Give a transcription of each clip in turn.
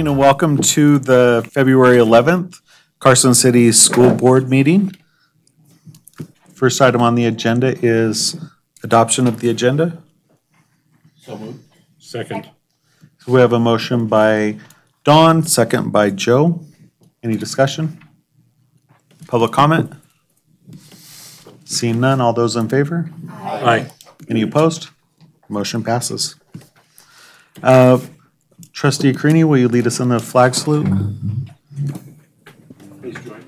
evening and welcome to the February 11th Carson City School Board meeting. First item on the agenda is adoption of the agenda. Second. So we have a motion by Dawn, second by Joe. Any discussion? Public comment? Seeing none, all those in favor? Aye. Any opposed? Motion passes. Uh, Trustee Creany, will you lead us in the flag salute? Please join.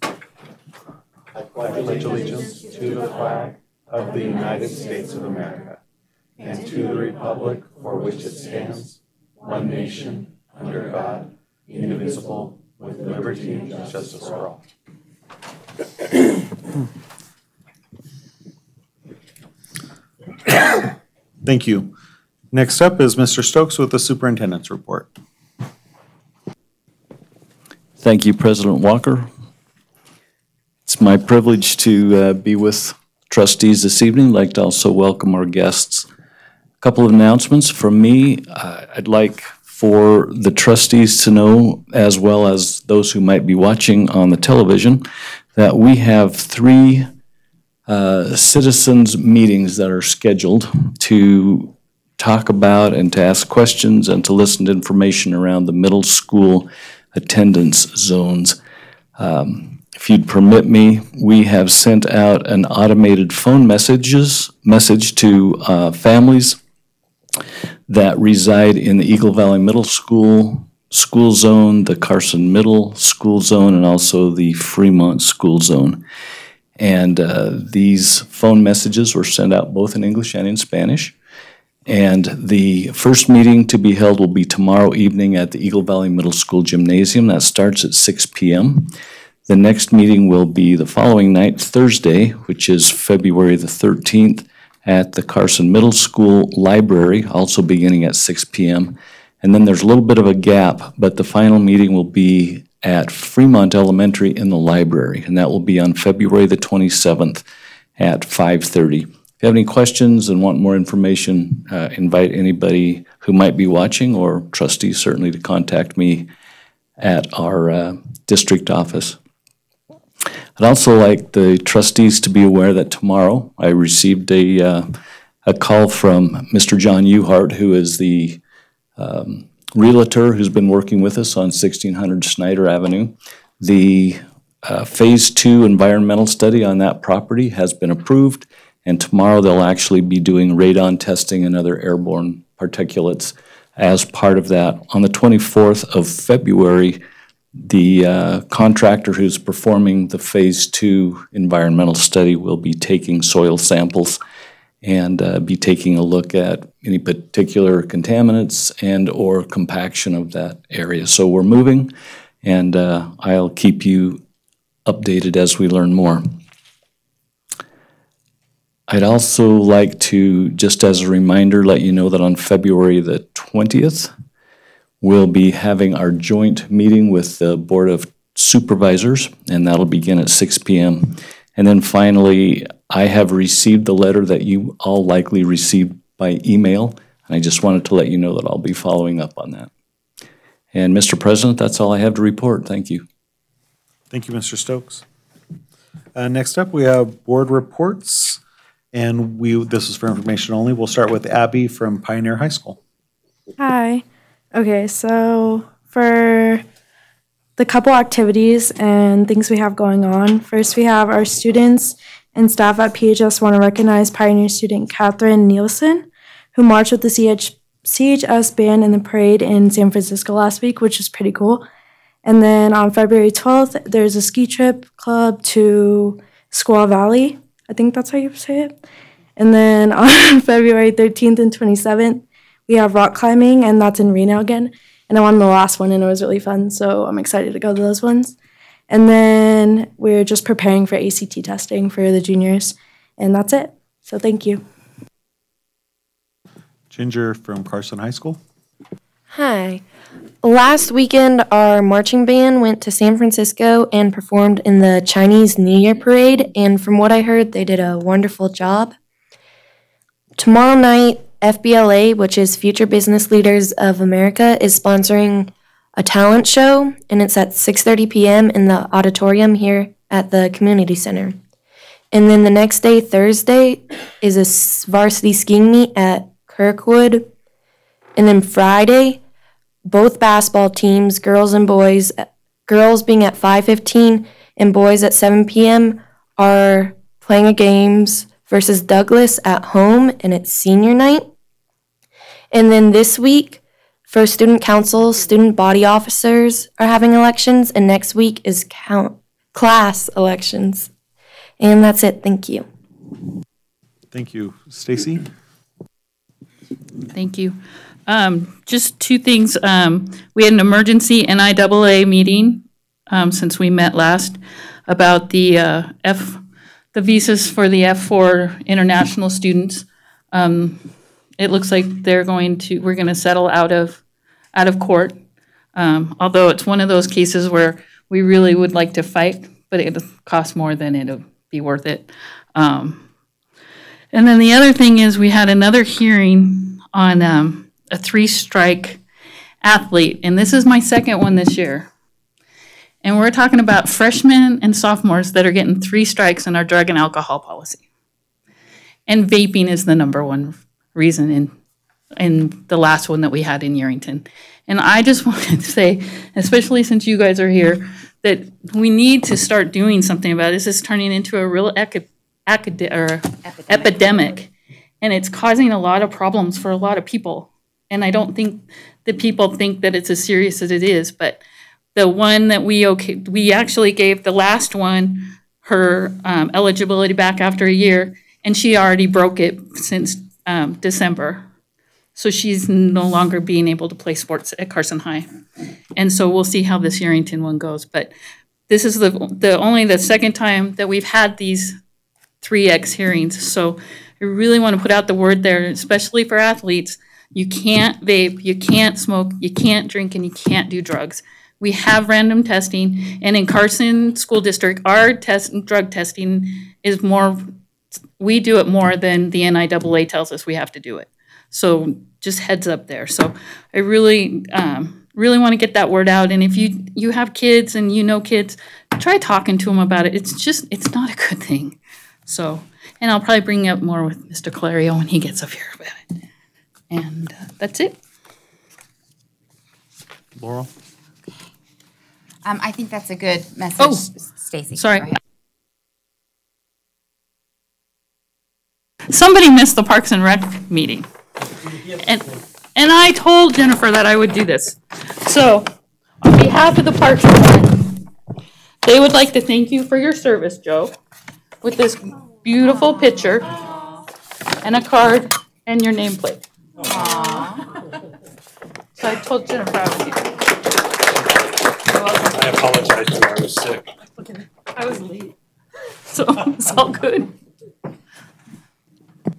I pledge allegiance to the flag of the United States of America and to the republic for which it stands, one nation, under God, indivisible, with liberty and justice for all. Thank you. Next up is Mr. Stokes with the superintendent's report. Thank you, President Walker. It's my privilege to uh, be with trustees this evening. I'd like to also welcome our guests. A Couple of announcements from me. Uh, I'd like for the trustees to know, as well as those who might be watching on the television, that we have three uh, citizens' meetings that are scheduled to talk about and to ask questions and to listen to information around the middle school attendance zones. Um, If you'd permit me, we have sent out an automated phone messages, message to uh, families that reside in the Eagle Valley Middle School school zone, the Carson Middle School zone, and also the Fremont School zone. And uh, these phone messages were sent out both in English and in Spanish. And the first meeting to be held will be tomorrow evening at the Eagle Valley Middle School Gymnasium. That starts at 6 p.m. The next meeting will be the following night, Thursday, which is February the 13th, at the Carson Middle School Library, also beginning at 6 p.m. And then there's a little bit of a gap, but the final meeting will be at Fremont Elementary in the library, and that will be on February the 27th at 5:30. If you have any questions and want more information, uh, invite anybody who might be watching or trustees certainly to contact me at our uh, district office. I'd also like the trustees to be aware that tomorrow I received a, uh, a call from Mr. John Uhart, who is the um, realtor who's been working with us on 1600 Snyder Avenue. The uh, Phase Two environmental study on that property has been approved, and tomorrow they'll actually be doing radon testing and other airborne particulates as part of that. On the 24th of February, the uh, contractor who's performing the Phase Two environmental study will be taking soil samples and uh, be taking a look at any particular contaminants and/or compaction of that area. So we're moving, and uh, I'll keep you updated as we learn more. I'd also like to, just as a reminder, let you know that on February the 20th, we'll be having our joint meeting with the Board of Supervisors, and that'll begin at 6 p.m. And then finally, I have received the letter that you all likely received by email, and I just wanted to let you know that I'll be following up on that. And Mr. President, that's all I have to report. Thank you. Thank you, Mr. Stokes. Uh, Next up, we have board reports, and we, this is for information only. We'll start with Abby from Pioneer High School. Hi. Okay, so for the couple activities and things we have going on, first we have our students and staff at PHS want to recognize Pioneer student Catherine Nielsen, who marched with the CH, CHS band in the parade in San Francisco last week, which is pretty cool. And then on February 12th, there's a ski trip club to Squaw Valley. I think that's how you say it. And then on February 13th and 27th, we have rock climbing, and that's in Reno again. And I won the last one, and it was really fun, so I'm excited to go to those ones. And then we're just preparing for ACT testing for the juniors, and that's it. So thank you. Ginger from Carson High School. Hi. Last weekend, our marching band went to San Francisco and performed in the Chinese New Year parade, and from what I heard, they did a wonderful job. Tomorrow night, FBLA, which is Future Business Leaders of America, is sponsoring a talent show, and it's at 6:30 p.m. in the auditorium here at the community center. And then the next day, Thursday, is a varsity skiing meet at Kirkwood. And then Friday, both basketball teams, girls and boys, girls being at 5:15 and boys at 7 p.m. are playing a games versus Douglas at home, and it's senior night. And then this week, for student council, student body officers are having elections, and next week is count class elections. And that's it. Thank you. Thank you. Stacy? Thank you. Um, Just two things. Um, We had an emergency NIAA meeting um, since we met last about the uh, F, the visas for the F4 international students. Um, It looks like they're going to, we're going to settle out of, out of court. Um, Although it's one of those cases where we really would like to fight, but it costs more than it'll be worth it. Um, and then the other thing is, we had another hearing on a three-strike athlete, and this is my second one this year. And we're talking about freshmen and sophomores that are getting three strikes in our drug and alcohol policy. And vaping is the number one reason in, in the last one that we had in Yerington. And I just wanted to say, especially since you guys are here, that we need to start doing something about it. This is turning into a real acad- or epidemic. And it's causing a lot of problems for a lot of people. And I don't think that people think that it's as serious as it is, but the one that we okay, we actually gave the last one her um, eligibility back after a year, and she already broke it since um, December. So she's no longer being able to play sports at Carson High. And so we'll see how this Yerington one goes. But this is the, the only the second time that we've had these three X hearings. So I really want to put out the word there, especially for athletes. You can't vape, you can't smoke, you can't drink, and you can't do drugs. We have random testing, and in Carson School District, our test, drug testing is more, we do it more than the NIAA tells us we have to do it. So just heads up there. So I really, um, really want to get that word out. And if you, you have kids and you know kids, try talking to them about it. It's just, it's not a good thing. So, and I'll probably bring up more with Mr. Clario when he gets up here about it. And uh, that's it. Laurel? Um, I think that's a good message, Oh, Stacy. sorry. Somebody missed the Parks and Rec meeting. And, and I told Jennifer that I would do this. So, on behalf of the Parks and Rec, they would like to thank you for your service, Joe, with this beautiful picture and a card and your nameplate. So I told Jennifer I would do that. I apologize that I was sick. I was late. So it's all good.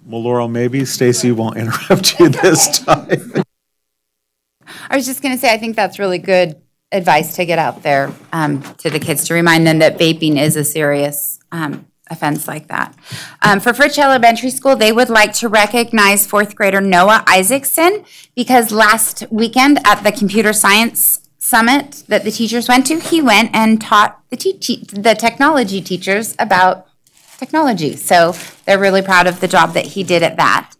Well, Laurel, maybe Stacy won't interrupt you this time. I was just going to say, I think that's really good advice to get out there um, to the kids to remind them that vaping is a serious um, offense like that. Um, for Fritsch Elementary School, they would like to recognize fourth grader Noah Isaacson because last weekend at the Computer Science Summit that the teachers went to, he went and taught the te- the technology teachers about technology. So they're really proud of the job that he did at that.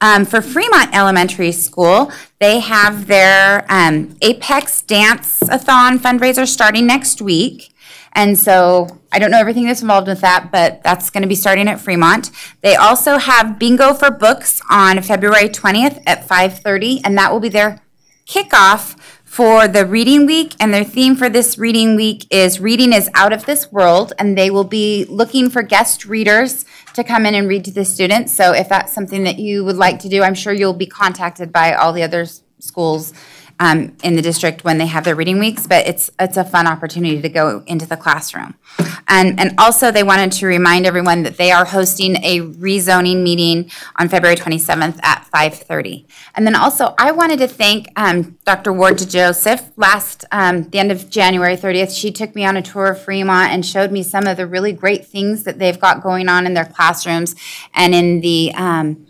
Um, for Fremont Elementary School, they have their um, Apex Dance-a-thon fundraiser starting next week. And so I don't know everything that's involved with that, but that's going to be starting at Fremont. They also have bingo for books on February 20th at 5:30, and that will be their kickoff for the reading week. And their theme for this reading week is Reading is Out of This World. And they will be looking for guest readers to come in and read to the students. So if that's something that you would like to do, I'm sure you'll be contacted by all the other schools um, in the district when they have their reading weeks, but it's, it's a fun opportunity to go into the classroom. And, and also, they wanted to remind everyone that they are hosting a rezoning meeting on February 27th at 5:30. And then also, I wanted to thank um, Dr. Ward to Joseph. Last, um, the end of January 30th, she took me on a tour of Fremont and showed me some of the really great things that they've got going on in their classrooms and in the, um,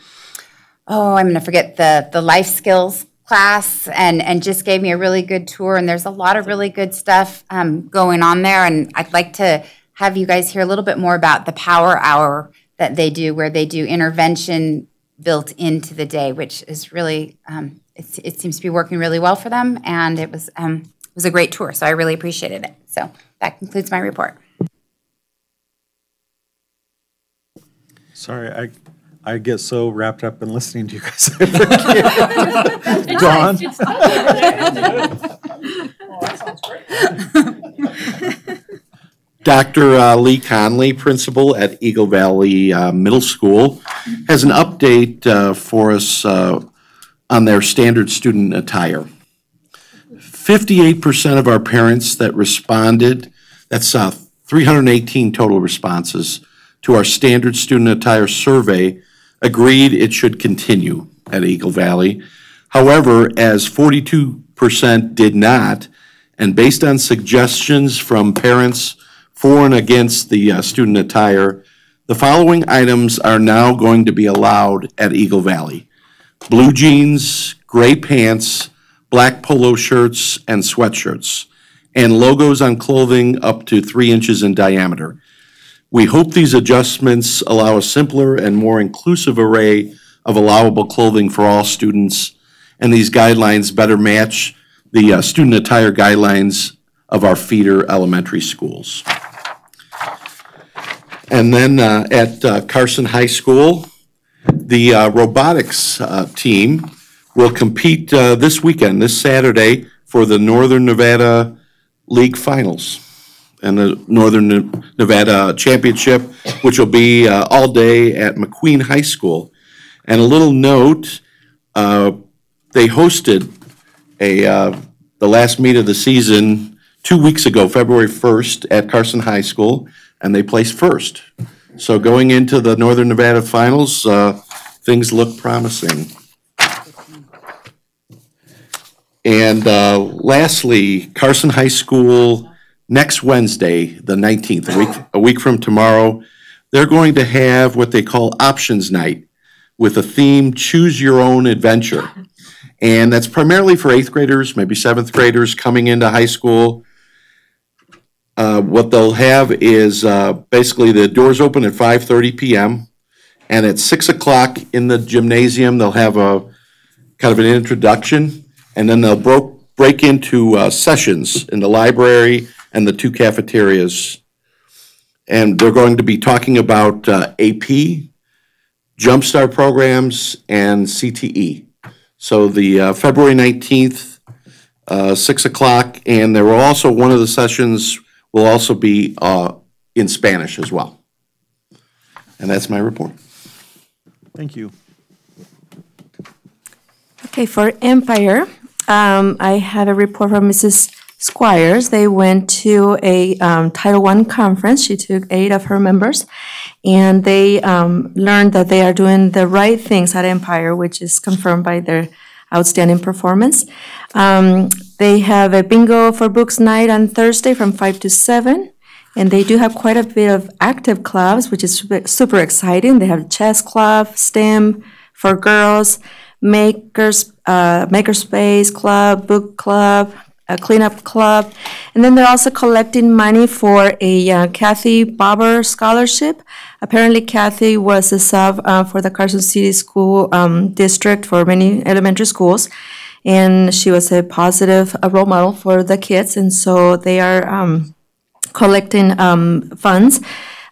oh, I'm going to forget the, the life skills class and, and just gave me a really good tour. And there's a lot of really good stuff um, going on there. And I'd like to have you guys hear a little bit more about the Power Hour that they do, where they do intervention built into the day, which is really, um, it, it seems to be working really well for them. And it was, um, it was a great tour, so I really appreciated it. So that concludes my report. Sorry, I, I get so wrapped up in listening to you guys. Dawn? Dr. uh, Lee Conley, principal at Eagle Valley uh, Middle School, has an update uh, for us uh, on their standard student attire. 58% of our parents that responded, that's uh, 318 total responses to our standard student attire survey, agreed it should continue at Eagle Valley. However, as 42% did not, and based on suggestions from parents for and against the uh, student attire, the following items are now going to be allowed at Eagle Valley. Blue jeans, gray pants, black polo shirts, and sweatshirts, and logos on clothing up to three inches in diameter. We hope these adjustments allow a simpler and more inclusive array of allowable clothing for all students, and these guidelines better match the uh, student attire guidelines of our feeder elementary schools. And then uh, at uh, Carson High School, the uh, robotics uh, team will compete uh, this weekend, this Saturday, for the Northern Nevada League Finals and the Northern Nevada Championship, which will be uh, all day at McQueen High School. And a little note, uh, they hosted a, uh, the last meet of the season two weeks ago, February 1st, at Carson High School, and they placed first. So going into the Northern Nevada Finals, uh, things look promising. And uh, lastly, Carson High School, next Wednesday, the 19th, a week, a week from tomorrow, they're going to have what they call Options Night with a theme, Choose Your Own Adventure. And that's primarily for eighth graders, maybe seventh graders coming into high school. Uh, What they'll have is uh, basically the doors open at 5:30 PM. And at 6 o'clock in the gymnasium, they'll have a kind of an introduction. And then they'll broke, break into uh, sessions in the library and the two cafeterias. And they're going to be talking about uh, AP, Jumpstart programs, and CTE. So the uh, February 19th, uh, 6 o'clock, and there will also, one of the sessions will also be uh, in Spanish as well. And that's my report. Thank you. Okay, for Empire, um, I have a report from Mrs. Squires. They went to a um, Title I conference. She took eight of her members, and they um, learned that they are doing the right things at Empire, which is confirmed by their outstanding performance. Um, they have a bingo for books night on Thursday from 5 to 7. And they do have quite a bit of active clubs, which is super, exciting. They have chess club, STEM for girls, makers, uh, makerspace club, book club, a cleanup club, and then they're also collecting money for a uh, Kathy Bobber scholarship. Apparently, Kathy was a sub uh, for the Carson City School um, District for many elementary schools, and she was a positive uh, role model for the kids, and so they are. Um, collecting um, funds.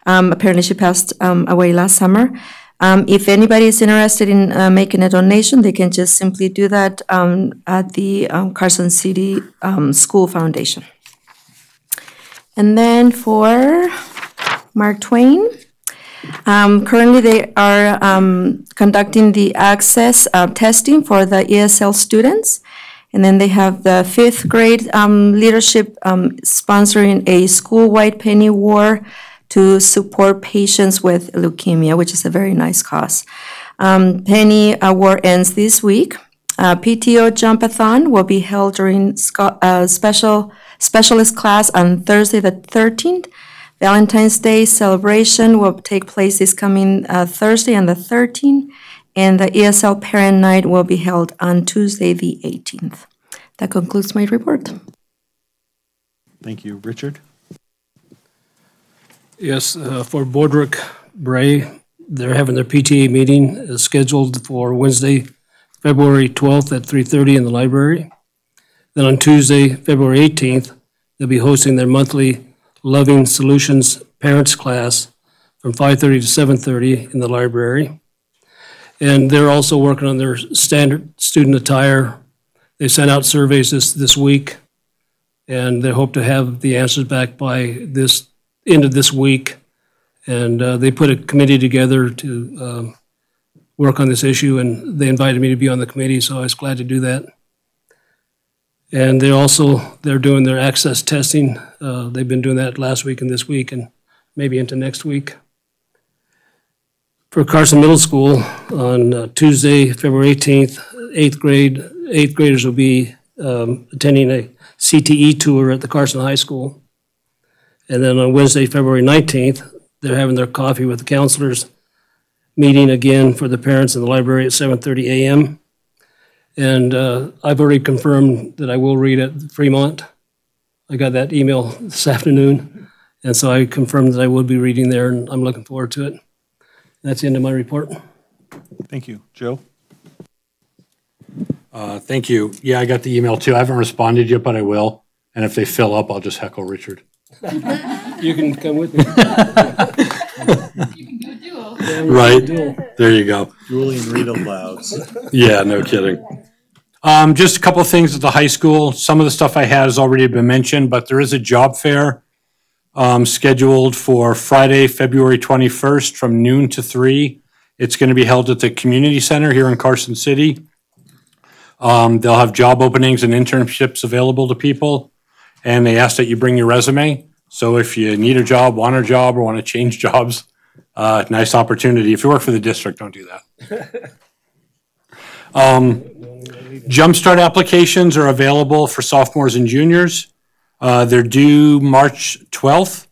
Um, apparently, she passed um, away last summer. Um, if anybody is interested in uh, making a donation, they can just simply do that um, at the um, Carson City um, School Foundation. And then for Mark Twain, um, currently they are um, conducting the access uh, testing for the ESL students. And then they have the fifth grade um, leadership um, sponsoring a school-wide penny war to support patients with leukemia, which is a very nice cause. Um, penny war ends this week. Uh, PTO Jumpathon will be held during uh, special specialist class on Thursday the 13th. Valentine's Day celebration will take place this coming uh, Thursday on the 13th. And the ESL Parent Night will be held on Tuesday, the 18th. That concludes my report. Thank you. Richard? Yes, uh, for Bordewich Bray, they're having their PTA meeting uh, scheduled for Wednesday, February 12th at 3:30 in the library. Then on Tuesday, February 18th, they'll be hosting their monthly Loving Solutions Parents Class from 5:30 to 7:30 in the library. And they're also working on their standard student attire. They sent out surveys this, this week, and they hope to have the answers back by this, end of this week. And uh, they put a committee together to um, work on this issue, and they invited me to be on the committee, so I was glad to do that. And they also, they're doing their access testing. Uh, They've been doing that last week and this week, and maybe into next week. For Carson Middle School, on uh, Tuesday, February 18th, eighth grade, eighth graders will be um, attending a CTE tour at the Carson High School. And then on Wednesday, February 19th, they're having their coffee with the counselors meeting again for the parents in the library at 7:30 a.m. And uh, I've already confirmed that I will read at Fremont. I got that email this afternoon, and so I confirmed that I will be reading there, and I'm looking forward to it. That's the end of my report. Thank you. Joe? Uh, Thank you. Yeah, I got the email too. I haven't responded yet, but I will. And if they fill up, I'll just heckle Richard. You can come with me. Right, there you go. Julian read aloud. Yeah, no kidding. Um, just a couple of things at the high school. Some of the stuff I had has already been mentioned, but there is a job fair um, scheduled for Friday, February 21st from noon to three. It's going to be held at the community center here in Carson City. Um, they'll have job openings and internships available to people, and they ask that you bring your resume. So if you need a job, want a job, or want to change jobs, uh, nice opportunity. If you work for the district, don't do that. Um, Jumpstart applications are available for sophomores and juniors. Uh, They're due March 12th.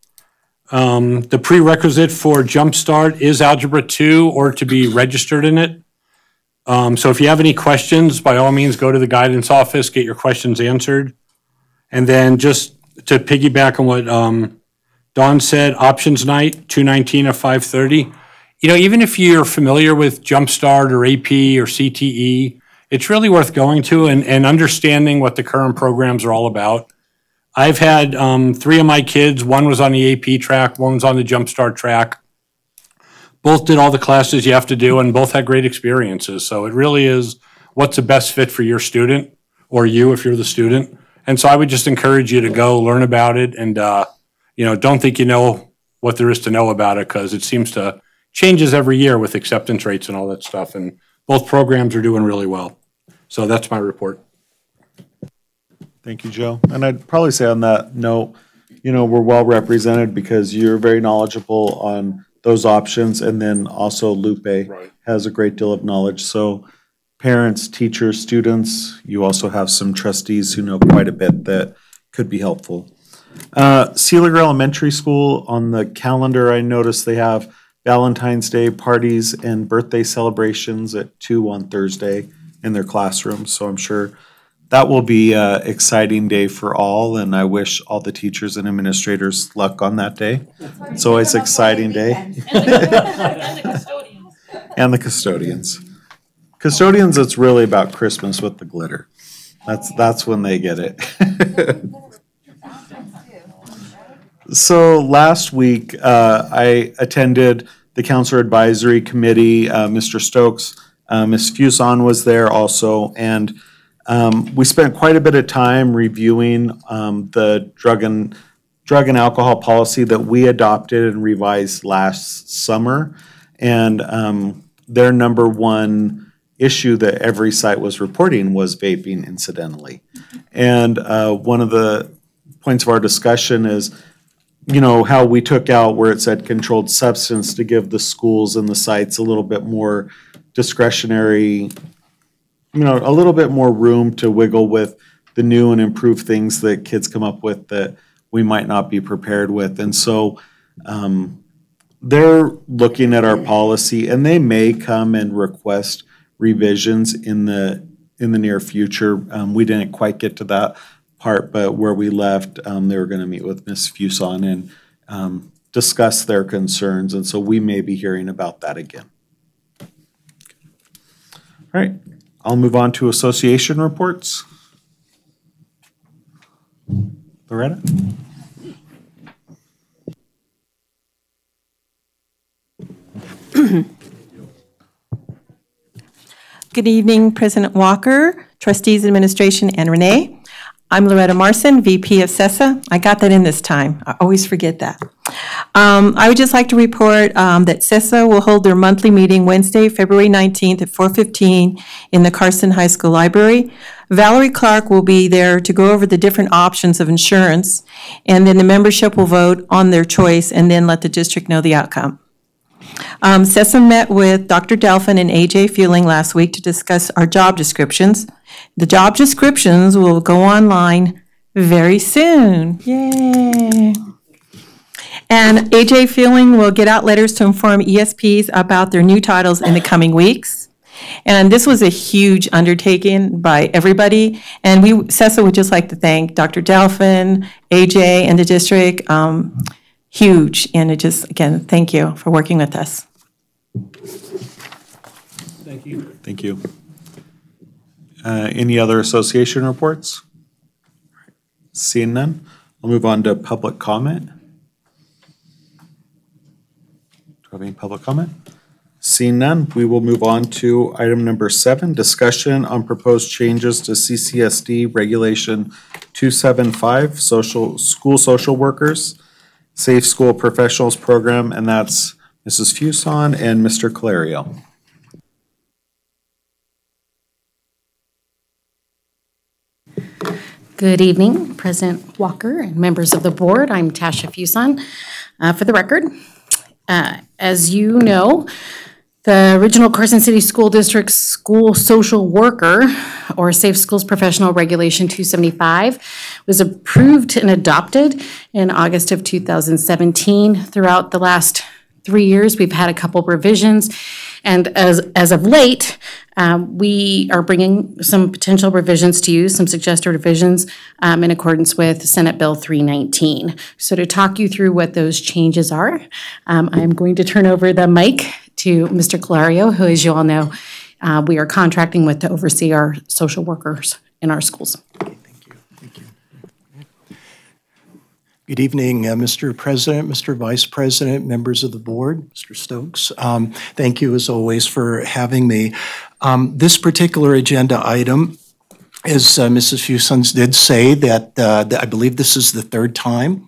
Um, The prerequisite for Jumpstart is Algebra 2 or to be registered in it. Um, So if you have any questions, by all means, go to the guidance office, get your questions answered. And then just to piggyback on what um, Dawn said, options night, 219 at 5:30. You know, even if you're familiar with Jumpstart or AP or CTE, it's really worth going to and, and understanding what the current programs are all about. I've had um, three of my kids, one was on the AP track, one was on the Jumpstart track. Both did all the classes you have to do and both had great experiences. So it really is what's the best fit for your student or you if you're the student. And so I would just encourage you to go learn about it and, uh, you know, don't think you know what there is to know about it because it seems to changes every year with acceptance rates and all that stuff. And both programs are doing really well. So that's my report. Thank you, Joe. And I'd probably say on that note, you know, we're well represented because you're very knowledgeable on those options. And then also Lupe Right. has a great deal of knowledge. So parents, teachers, students, you also have some trustees who know quite a bit that could be helpful. Uh, Elementary School, on the calendar, I noticed they have Valentine's Day parties and birthday celebrations at two on Thursday in their classrooms. So I'm sure that will be an exciting day for all, and I wish all the teachers and administrators luck on that day. It's always exciting day. And the custodians. Custodians, it's really about Christmas with the glitter. That's, that's when they get it. So last week, uh, I attended the Counselor Advisory Committee. Uh, Mr. Stokes, uh, Ms. Fuson was there also, and um, we spent quite a bit of time reviewing um, the drug and, drug and alcohol policy that we adopted and revised last summer. And um, their number one issue that every site was reporting was vaping incidentally. And uh, one of the points of our discussion is, you know, how we took out where it said controlled substance to give the schools and the sites a little bit more discretionary, you know, a little bit more room to wiggle with the new and improved things that kids come up with that we might not be prepared with. And so, um, they're looking at our policy and they may come and request revisions in the, in the near future. Um, we didn't quite get to that part, but where we left, um, they were gonna meet with Ms. Fuson and, um, discuss their concerns, and so we may be hearing about that again. All right, I'll move on to association reports. Loretta? Good evening, President Walker, trustees, administration, and Renee. I'm Loretta Marson, VP of CESA. I got that in this time. I always forget that. Um, I would just like to report um, that CESA will hold their monthly meeting Wednesday, February 19th at 4:15 in the Carson High School Library. Valerie Clark will be there to go over the different options of insurance, and then the membership will vote on their choice and then let the district know the outcome. Um, met with Dr. Delfin and AJ Feuling last week to discuss our job descriptions. The job descriptions will go online very soon. Yay! And AJ Feuling will get out letters to inform ESPs about their new titles in the coming weeks. And this was a huge undertaking by everybody. And we, CESA would just like to thank Dr. Delfin, AJ, and the district. Um, huge. And it just, again, thank you for working with us. Thank you. Thank you. Uh, Any other association reports? Seeing none, I'll move on to public comment. Do we have any public comment? Seeing none, we will move on to item number seven, discussion on proposed changes to CCSD Regulation 275, social, school social workers, Safe School Professionals Program, and that's Mrs. Fuson and Mr. Calario. Good evening, President Walker and members of the board. I'm Tasha Fuson. Uh, For the record, uh, as you know, the original Carson City School District School Social Worker, or Safe Schools Professional Regulation 275, was approved and adopted in August of 2017. Throughout the last three years, we've had a couple revisions. And as, as of late, um, we are bringing some potential revisions to you, some suggested revisions um, in accordance with Senate Bill 319. So to talk you through what those changes are, um, I'm going to turn over the mic to Mr. Calario, who, as you all know, uh, we are contracting with to oversee our social workers in our schools. Good evening, uh, Mr. President, Mr. Vice President, members of the board, Mr. Stokes. Um, Thank you, as always, for having me. Um, This particular agenda item, as uh, Mrs. Fusons did say, that uh, that I believe this is the third time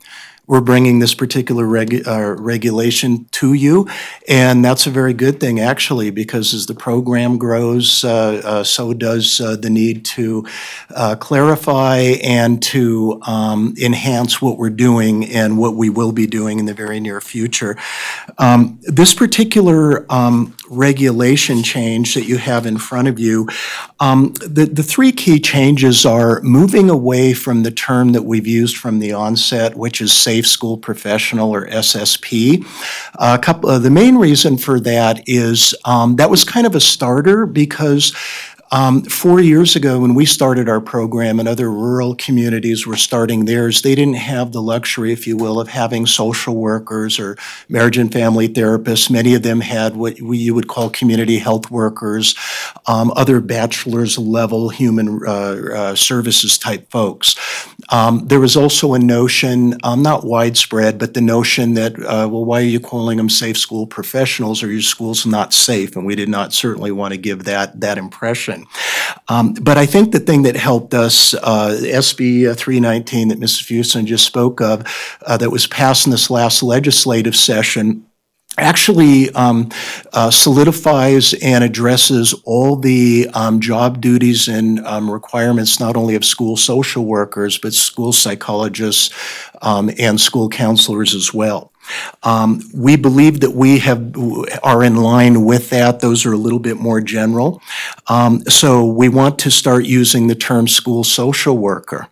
we're bringing this particular regu- uh, regulation to you. And that's a very good thing, actually, because as the program grows, uh, uh, so does uh, the need to uh, clarify and to um, enhance what we're doing and what we will be doing in the very near future. Um, this particular um, regulation change that you have in front of you, um, the, the three key changes are moving away from the term that we've used from the onset, which is Safe School Professional or SSP. A couple, uh, the main reason for that is um, that was kind of a starter because um, four years ago, when we started our program and other rural communities were starting theirs, they didn't have the luxury, if you will, of having social workers or marriage and family therapists. Many of them had what you would call community health workers, um, other bachelor's level human uh, uh, services type folks. Um, there was also a notion, um, not widespread, but the notion that, uh, well, why are you calling them safe school professionals? Are your schools not safe? And we did not certainly want to give that that impression. Um, but I think the thing that helped us, uh, SB 319 that Mrs. Fuson just spoke of, uh, that was passed in this last legislative session, actually um, uh, solidifies and addresses all the um, job duties and um, requirements not only of school social workers but school psychologists um, and school counselors as well. Um, we believe that we have are in line with that. Those are a little bit more general. Um, so we want to start using the term school social worker.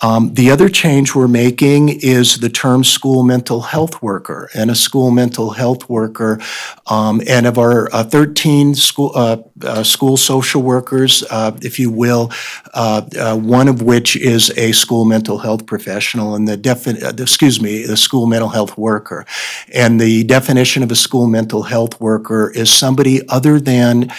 Um, The other change we're making is the term school mental health worker. And a school mental health worker, um, and of our uh, 13 school, uh, uh, school social workers, uh, if you will, uh, uh, one of which is a school mental health professional and the defin, excuse me, the school mental health worker. And the definition of a school mental health worker is somebody other than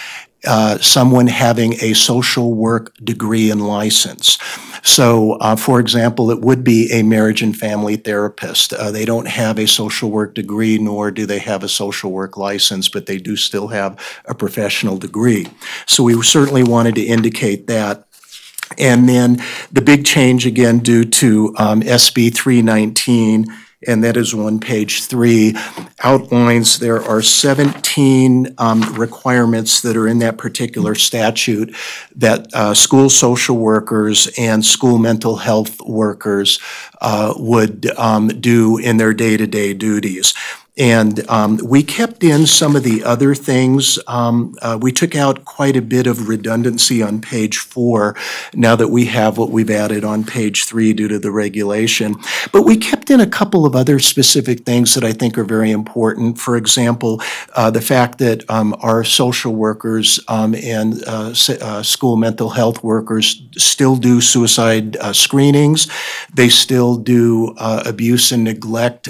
uh, someone having a social work degree and license. So, uh, for example, it would be a marriage and family therapist. Uh, they don't have a social work degree, nor do they have a social work license, but they do still have a professional degree. So, we certainly wanted to indicate that. And then the big change again due to um, SB 319 and that is on page three, outlines there are 17 um, requirements that are in that particular statute that uh, school social workers and school mental health workers uh, would um, do in their day-to-day duties. And um, we kept in some of the other things. Um, uh, we took out quite a bit of redundancy on page four now that we have what we've added on page three due to the regulation. But we kept in a couple of other specific things that I think are very important. For example, uh, the fact that um, our social workers um, and uh, uh, school mental health workers still do suicide uh, screenings. They still do uh, abuse and neglect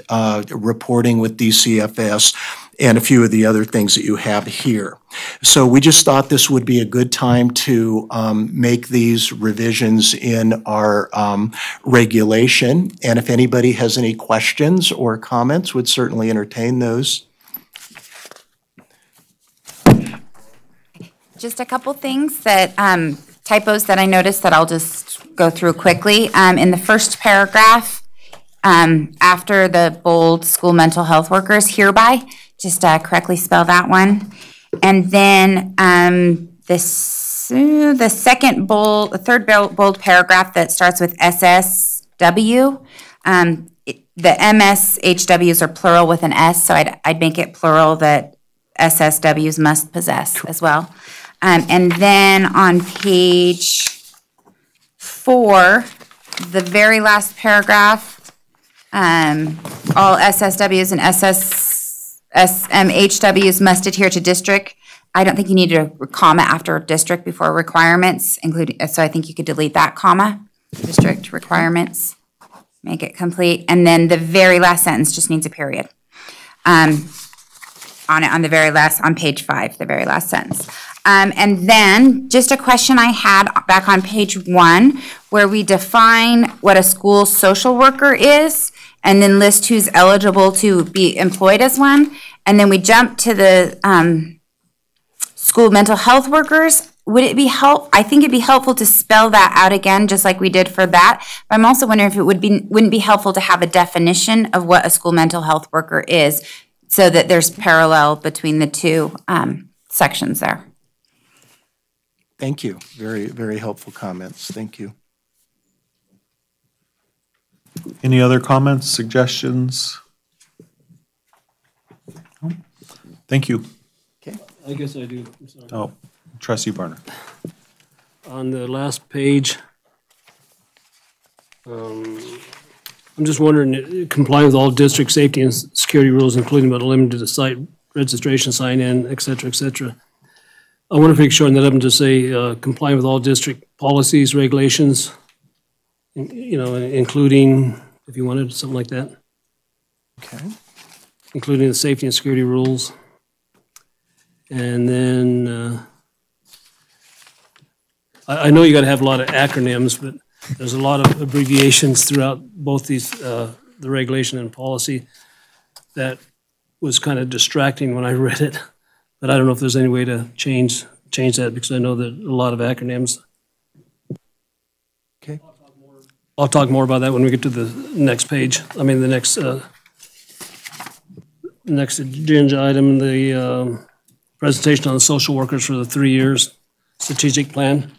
reporting with DCFS and a few of the other things that you have here. So we just thought this would be a good time to um, make these revisions in our um, regulation. And if anybody has any questions or comments, would certainly entertain those. Just a couple things that, um, typos that I noticed that I'll just go through quickly. Um, in the first paragraph, um, after the bold school mental health workers hereby, just, uh, correctly spell that one. And then, um, this, uh, the second bold, the third bold paragraph that starts with SSW, um, it- the MSHWs are plural with an S, so I'd, I'd make it plural that SSWs must possess as well. Um, and then on page four, the very last paragraph, um, all SSWs and SS, SMHWs must adhere to district. I don't think you need a comma after district before requirements, including, so I think you could delete that comma, district requirements, make it complete. And then the very last sentence just needs a period. Um, on it, on the very last, on page five, the very last sentence. Um, and then, just a question I had back on page one, where we define what a school social worker is, and then list who's eligible to be employed as one, and then we jump to the, um, school mental health workers, would it be help, I think it'd be helpful to spell that out again, just like we did for that. But I'm also wondering if it would be, wouldn't be helpful to have a definition of what a school mental health worker is, so that there's parallel between the two, um, sections there. Thank you. Very, very helpful comments. Thank you. Any other comments, suggestions? No? Thank you. I guess I do, I'm sorry. Oh, trustee Varner. On the last page, um, I'm just wondering, uh, comply with all district safety and security rules, including but limited to site registration, sign-in, et cetera, et cetera. I wonder if we could shorten that up and just say, uh, comply with all district policies, regulations, in- you know, including, if you wanted, something like that, Okay. including the safety and security rules. And then, uh, I, I know you gotta have a lot of acronyms, but there's a lot of abbreviations throughout both these, uh, the regulation and policy that was kind of distracting when I read it. But I don't know if there's any way to change, change that because I know that a lot of acronyms. Okay. I'll talk more about that when we get to the next page, I mean, the next, uh, next agenda item, the, um, presentation on the social workers for the three years strategic plan.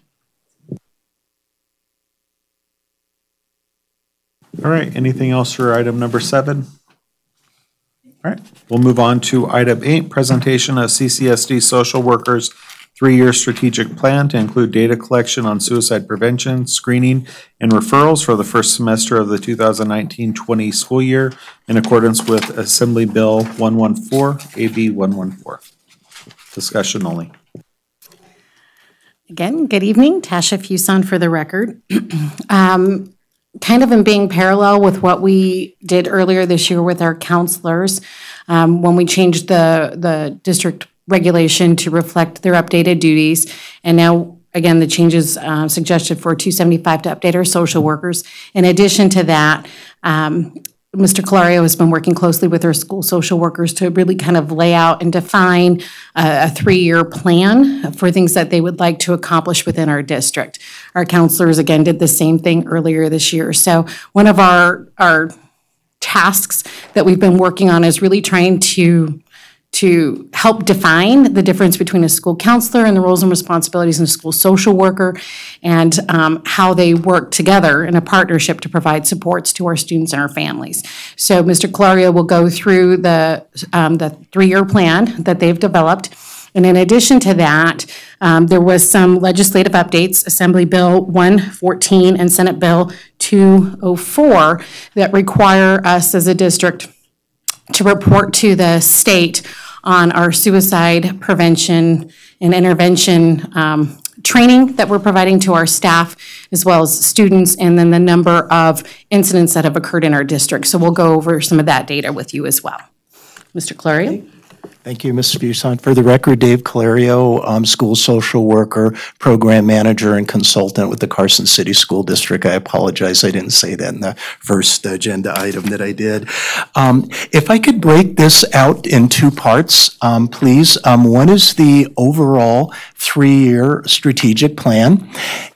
All right, anything else for item number seven? All right, we'll move on to item eight, presentation of CCSD social workers three-year strategic plan to include data collection on suicide prevention, screening, and referrals for the first semester of the 2019-20 school year in accordance with Assembly Bill 114, AB 114. Discussion only. Again, good evening. Tasha Fuson for the record. Um, Kind of in being parallel with what we did earlier this year with our counselors, um, when we changed the, the district regulation to reflect their updated duties. And now, again, the changes uh, suggested for 275 to update our social workers. In addition to that, um, Mr. Calario has been working closely with our school social workers to really kind of lay out and define a, a three-year plan for things that they would like to accomplish within our district. Our counselors, again, did the same thing earlier this year. So one of our, our tasks that we've been working on is really trying to to help define the difference between a school counselor and the roles and responsibilities of a school social worker and um, how they work together in a partnership to provide supports to our students and our families. So Mr. Clario will go through the, um, the three-year plan that they've developed. And in addition to that, um, there was some legislative updates, Assembly Bill 114 and Senate Bill 204, that require us as a district to report to the state on our suicide prevention and intervention um, training that we're providing to our staff as well as students and then the number of incidents that have occurred in our district. So we'll go over some of that data with you as well. Mr. Clary. Thank you, Ms. Fuson. For the record, Dave Calario, um, school social worker, program manager, and consultant with the Carson City School District. I apologize, I didn't say that in the first agenda item that I did. Um, if I could break this out in two parts, um, please. Um, one is the overall three-year strategic plan,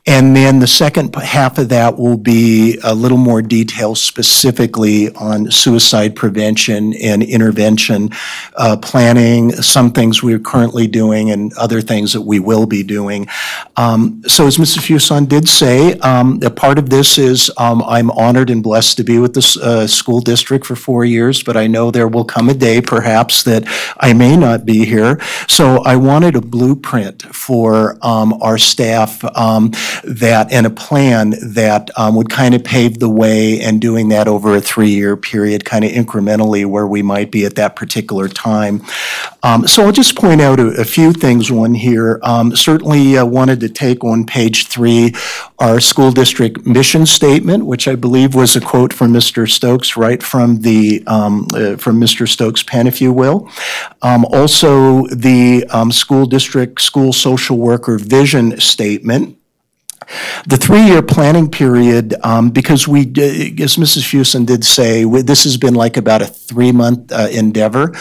and then the second half of that will be a little more detail specifically on suicide prevention and intervention uh, planning, some things we're currently doing and other things that we will be doing. Um, so as Mrs. Fuson did say, um, a part of this is um, I'm honored and blessed to be with this uh, school district for four years, but I know there will come a day perhaps that I may not be here. So I wanted a blueprint for um, our staff um, that and a plan that would kind of pave the way and doing that over a three-year period, kind of incrementally where we might be at that particular time. Um, so I'll just point out a, a few things. One here, um, certainly uh, wanted to take on page three our school district mission statement, which I believe was a quote from Mr. Stokes, right from the um, uh, from Mr. Stokes' pen, if you will. Um, also, the um, school district school social worker vision statement. The three-year planning period, um, because we, as Mrs. Fuson did say, we, this has been like about a three-month uh, endeavor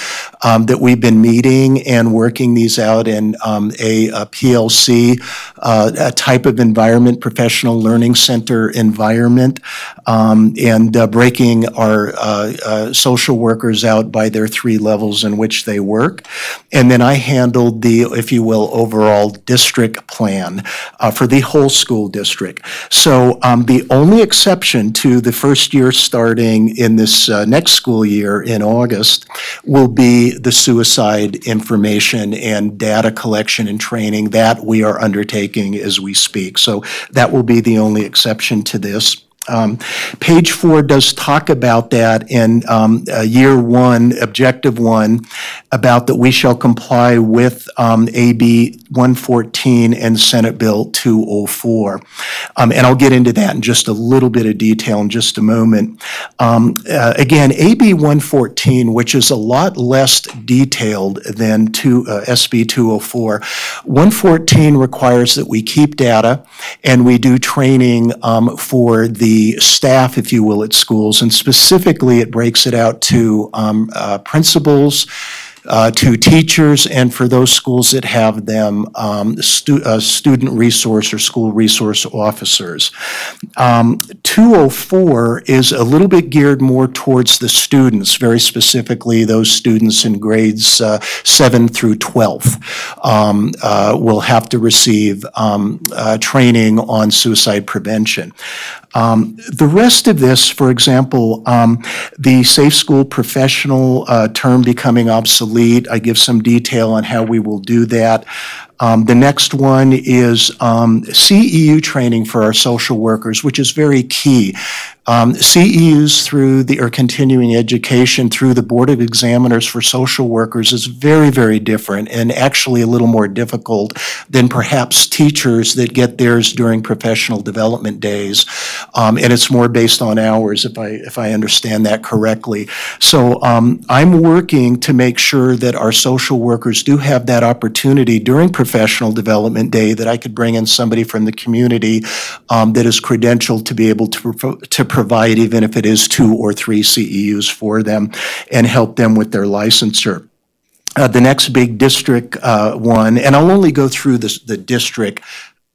um, that we've been meeting and working these out in um, a, a, PLC uh, a type of environment, professional learning center environment, um, and uh, breaking our uh, uh, social workers out by their three levels in which they work. And then I handled the, if you will, overall district plan uh, for the whole school school district. So um, the only exception to the first year starting in this uh, next school year in August will be the suicide information and data collection and training that we are undertaking as we speak. So that will be the only exception to this. Um, page four does talk about that in um, uh, year one, objective one, about that we shall comply with um, AB 114 and Senate Bill 204. Um, and I'll get into that in just a little bit of detail in just a moment. Um, uh, again, AB 114, which is a lot less detailed than two, uh, SB 204, 114 requires that we keep data and we do training um, for the staff, if you will, at schools, and specifically it breaks it out to um, uh, principals, uh, to teachers and for those schools that have them, um, stu uh, student resource or school resource officers. Um, 204 is a little bit geared more towards the students, very specifically those students in grades uh, 7 through 12 um, uh, will have to receive um, uh, training on suicide prevention. Um, the rest of this, for example, um, the safe school professional uh, term becoming obsolete, I give some detail on how we will do that. Um, The next one is um, CEU training for our social workers, which is very key. Um, CEUs through the, or continuing education through the Board of Examiners for social workers is very, very different and actually a little more difficult than perhaps teachers that get theirs during professional development days. Um, and it's more based on hours, if I, if I understand that correctly. So um, I'm working to make sure that our social workers do have that opportunity during professional development day that I could bring in somebody from the community um, that is credentialed to be able to, to provide, even if it is two or three CEUs for them, and help them with their licensure. Uh, The next big district uh, one, and I'll only go through this, the district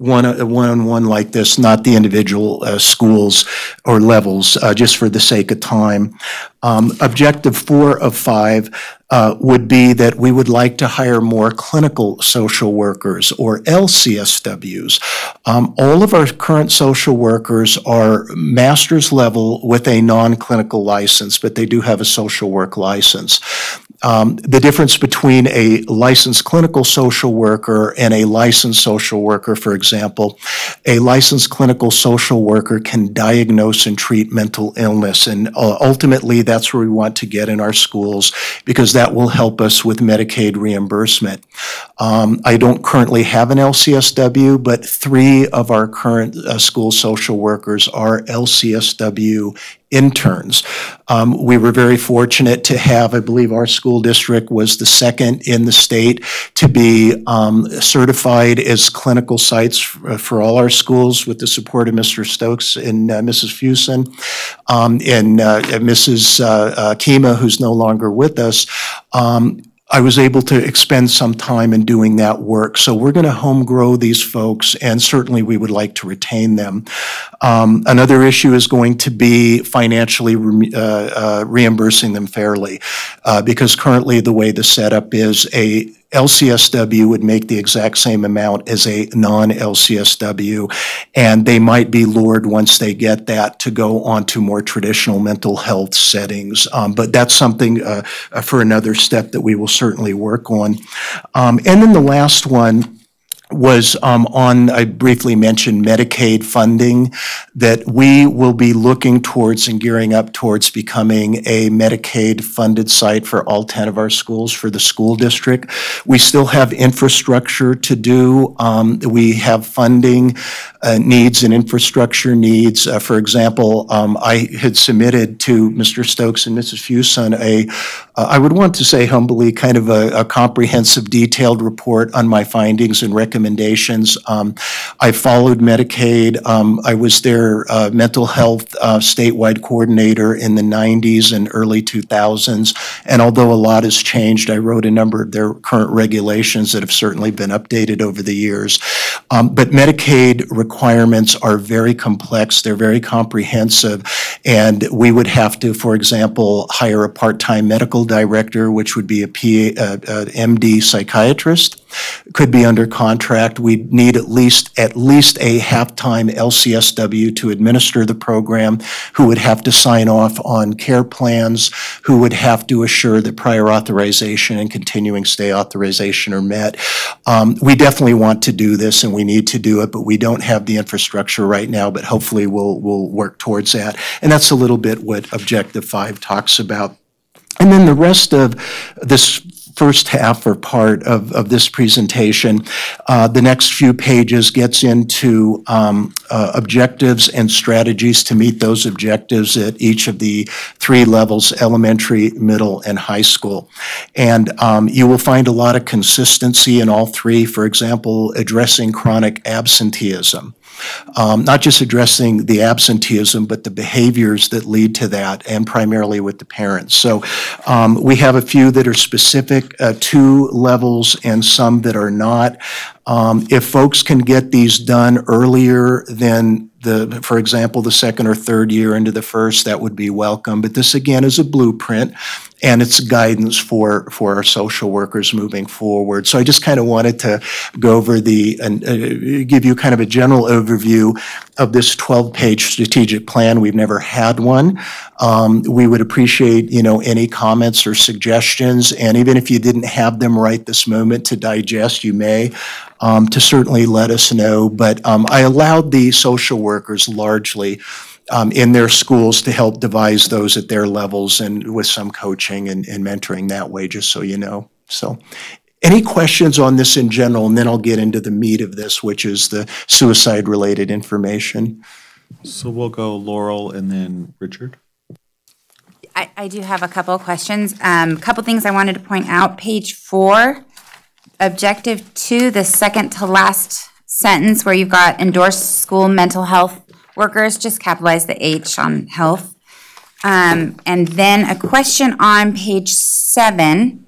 one, uh, one-on-one like this, not the individual uh, schools or levels, uh, just for the sake of time. Um, Objective four of five uh, would be that we would like to hire more clinical social workers or LCSWs. Um, All of our current social workers are master's level with a non-clinical license, but they do have a social work license. Um, The difference between a licensed clinical social worker and a licensed social worker, for example, a licensed clinical social worker can diagnose and treat mental illness. And uh, ultimately, that's where we want to get in our schools because that will help us with Medicaid reimbursement. Um, I don't currently have an LCSW, but three of our current uh, school social workers are LCSW interns. Um, We were very fortunate to have, I believe our school district was the second in the state to be um, certified as clinical sites f- for all our schools with the support of Mr. Stokes and uh, Mrs. Fuson um, and uh, Mrs. uh, uh, Kima, who's no longer with us. I was able to expend some time in doing that work. So we're going to home grow these folks, and certainly we would like to retain them. Um, Another issue is going to be financially re- uh, uh, reimbursing them fairly, uh, because currently the way the setup is, a LCSW would make the exact same amount as a non-LCSW, and they might be lured once they get that to go on to more traditional mental health settings. Um, But that's something uh, uh, for another step that we will certainly work on. Um, And then the last one was um, on, I briefly mentioned Medicaid funding, that we will be looking towards and gearing up towards becoming a Medicaid-funded site for all 10 of our schools for the school district. We still have infrastructure to do. Um, We have funding uh, needs and infrastructure needs. Uh, For example, um, I had submitted to Mr. Stokes and Mrs. Fuson a, uh, I would want to say humbly, kind of a a comprehensive, detailed report on my findings and recommendations. Um, I followed Medicaid. Um, I was their uh, mental health uh, statewide coordinator in the 90s and early 2000s. And although a lot has changed, I wrote a number of their current regulations that have certainly been updated over the years. Um, But Medicaid requirements are very complex, they're very comprehensive, and we would have to, for example, hire a part-time medical director, which would be a PA, uh, uh, MD psychiatrist, could be under contract. We'd need at least, at least a half-time LCSW to administer the program, who would have to sign off on care plans, who would have to assure that prior authorization and continuing stay authorization are met. Um, We definitely want to do this, and we need to do it, but we don't have the infrastructure right now, but hopefully we'll, we'll work towards that. And that's a little bit what Objective Five talks about. And then the rest of this first half or part of, of this presentation, uh, the next few pages gets into um, uh, objectives and strategies to meet those objectives at each of the three levels, elementary, middle, and high school. And um, you will find a lot of consistency in all three, for example, addressing chronic absenteeism. Um, Not just addressing the absenteeism, but the behaviors that lead to that, and primarily with the parents. So um, we have a few that are specific uh, to levels and some that are not. Um, If folks can get these done earlier than the, for example, the second or third year into the first, that would be welcome. But this again is a blueprint and it's guidance for, for our social workers moving forward. So I just kind of wanted to go over the, and uh, give you kind of a general overview of this 12-page strategic plan. We've never had one. Um, we would appreciate, you know, any comments or suggestions, and even if you didn't have them right this moment to digest, you may, um, to certainly let us know. But um, I allowed the social workers largely um, in their schools to help devise those at their levels and with some coaching and, and mentoring that way, just so you know. So any questions on this in general, and then I'll get into the meat of this, which is the suicide-related information. So we'll go Laurel and then Richard. I, I do have a couple of questions. Um, couple things I wanted to point out. Page four, objective two, the second to last sentence where you've got endorsed school mental health workers, just capitalize the H on health. Um, and then a question on page seven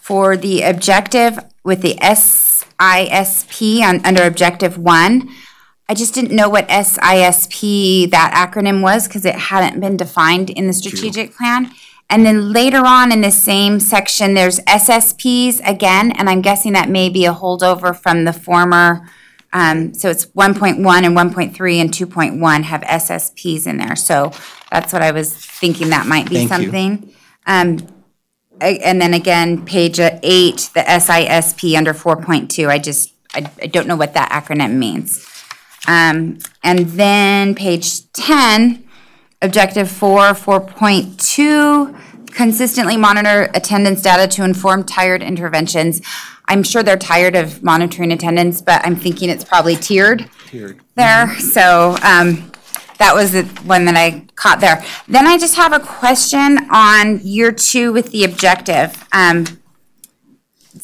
for the objective with the SISP on, under objective one. I just didn't know what SISP, that acronym was, because it hadn't been defined in the strategic plan. And then later on in the same section, there's SSPs again, and I'm guessing that may be a holdover from the former um, so it's 1.1 and 1.3 and 2.1 have SSPs in there. So that's what I was thinking that might be Thank you. something. Um, a- and then again, page uh, eight, the SISP under 4.2, I just, I, I don't know what that acronym means. Um, and then page 10, objective four, 4.2, consistently monitor attendance data to inform tired interventions. I'm sure they're tired of monitoring attendance, but I'm thinking it's probably tiered Tiered. there. So um, that was the one that I caught there. Then I just have a question on year two with the objective. um,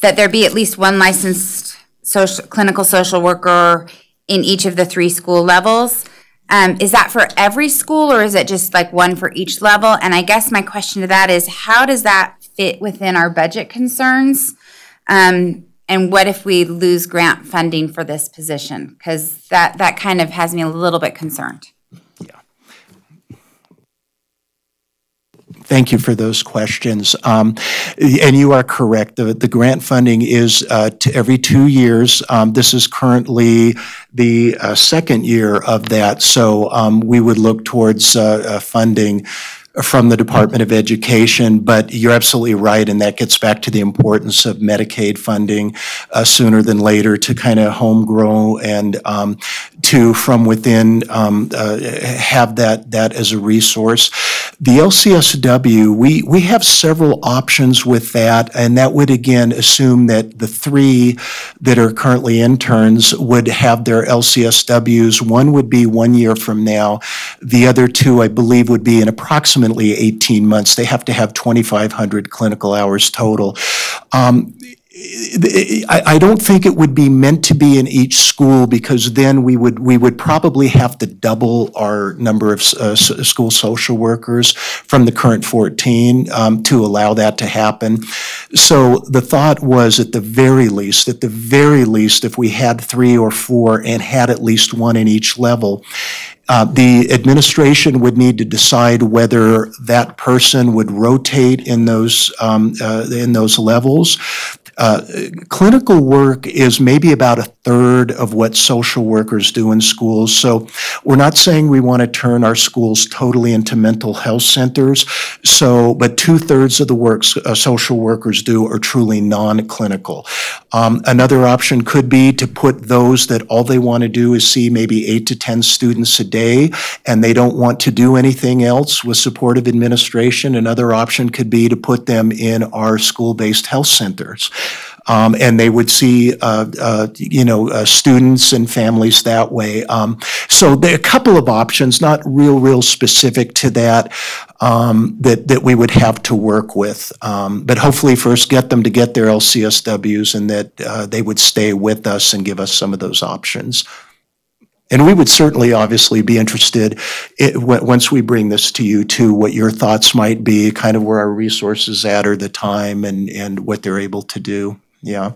That there be at least one licensed social, clinical social worker in each of the three school levels. Um, Is that for every school or is it just like one for each level? And I guess my question to that is, how does that fit within our budget concerns? Um, and what if we lose grant funding for this position? Because that, that kind of has me a little bit concerned. Thank you for those questions. Um, And you are correct. The, the grant funding is uh, every two years. Um, This is currently the uh, second year of that, so um, we would look towards uh, uh, funding from the Department of Education, but you're absolutely right, and that gets back to the importance of Medicaid funding uh, sooner than later to kind of homegrow and um, to, from within, um, uh, have that, that as a resource. The LCSW, we, we have several options with that, and that would again assume that the three that are currently interns would have their LCSWs. One would be one year from now. The other two, I believe, would be in approximately 18 months. They have to have 2,500 clinical hours total. Um, I, don't think it would be meant to be in each school because then we would, we would probably have to double our number of uh, school social workers from the current 14 um, to allow that to happen. So the thought was at the very least, at the very least, if we had three or four and had at least one in each level, uh, The administration would need to decide whether that person would rotate in those, um, uh, in those levels. Uh, Clinical work is maybe about a third of what social workers do in schools. So we're not saying we want to turn our schools totally into mental health centers. So, but two-thirds of the work uh, social workers do are truly non-clinical. Um, Another option could be to put those that all they want to do is see maybe eight to 10 students a day, and they don't want to do anything else with supportive administration. Another option could be to put them in our school-based health centers. Um, and they would see, uh, uh, you know, uh, students and families that way. Um, so there are a couple of options, not real, real specific to that, um, that, that we would have to work with. Um, but hopefully first get them to get their LCSWs and that uh, they would stay with us and give us some of those options. And we would certainly, obviously, be interested, i- w- once we bring this to you, to what your thoughts might be, kind of where our resources at or the time and, and what they're able to do. Yeah.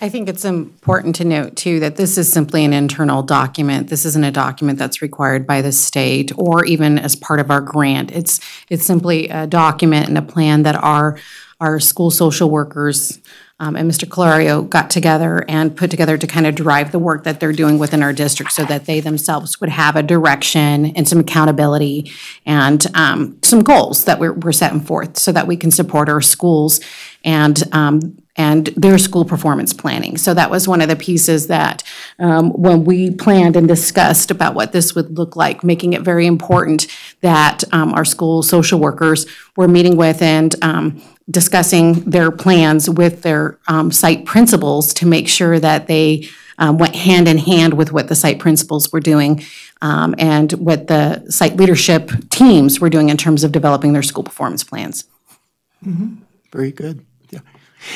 I think it's important to note, too, that this is simply an internal document. This isn't a document that's required by the state or even as part of our grant. It's, it's simply a document and a plan that our, our school social workers um, and Mr. Colario got together and put together to kind of drive the work that they're doing within our district so that they themselves would have a direction and some accountability and um, some goals that we're, we're setting forth so that we can support our schools and um, and their school performance planning. So that was one of the pieces that um, when we planned and discussed about what this would look like, making it very important that um, our school social workers were meeting with and um, discussing their plans with their um, site principals to make sure that they um, went hand in hand with what the site principals were doing um, and what the site leadership teams were doing in terms of developing their school performance plans. Very good. Yeah.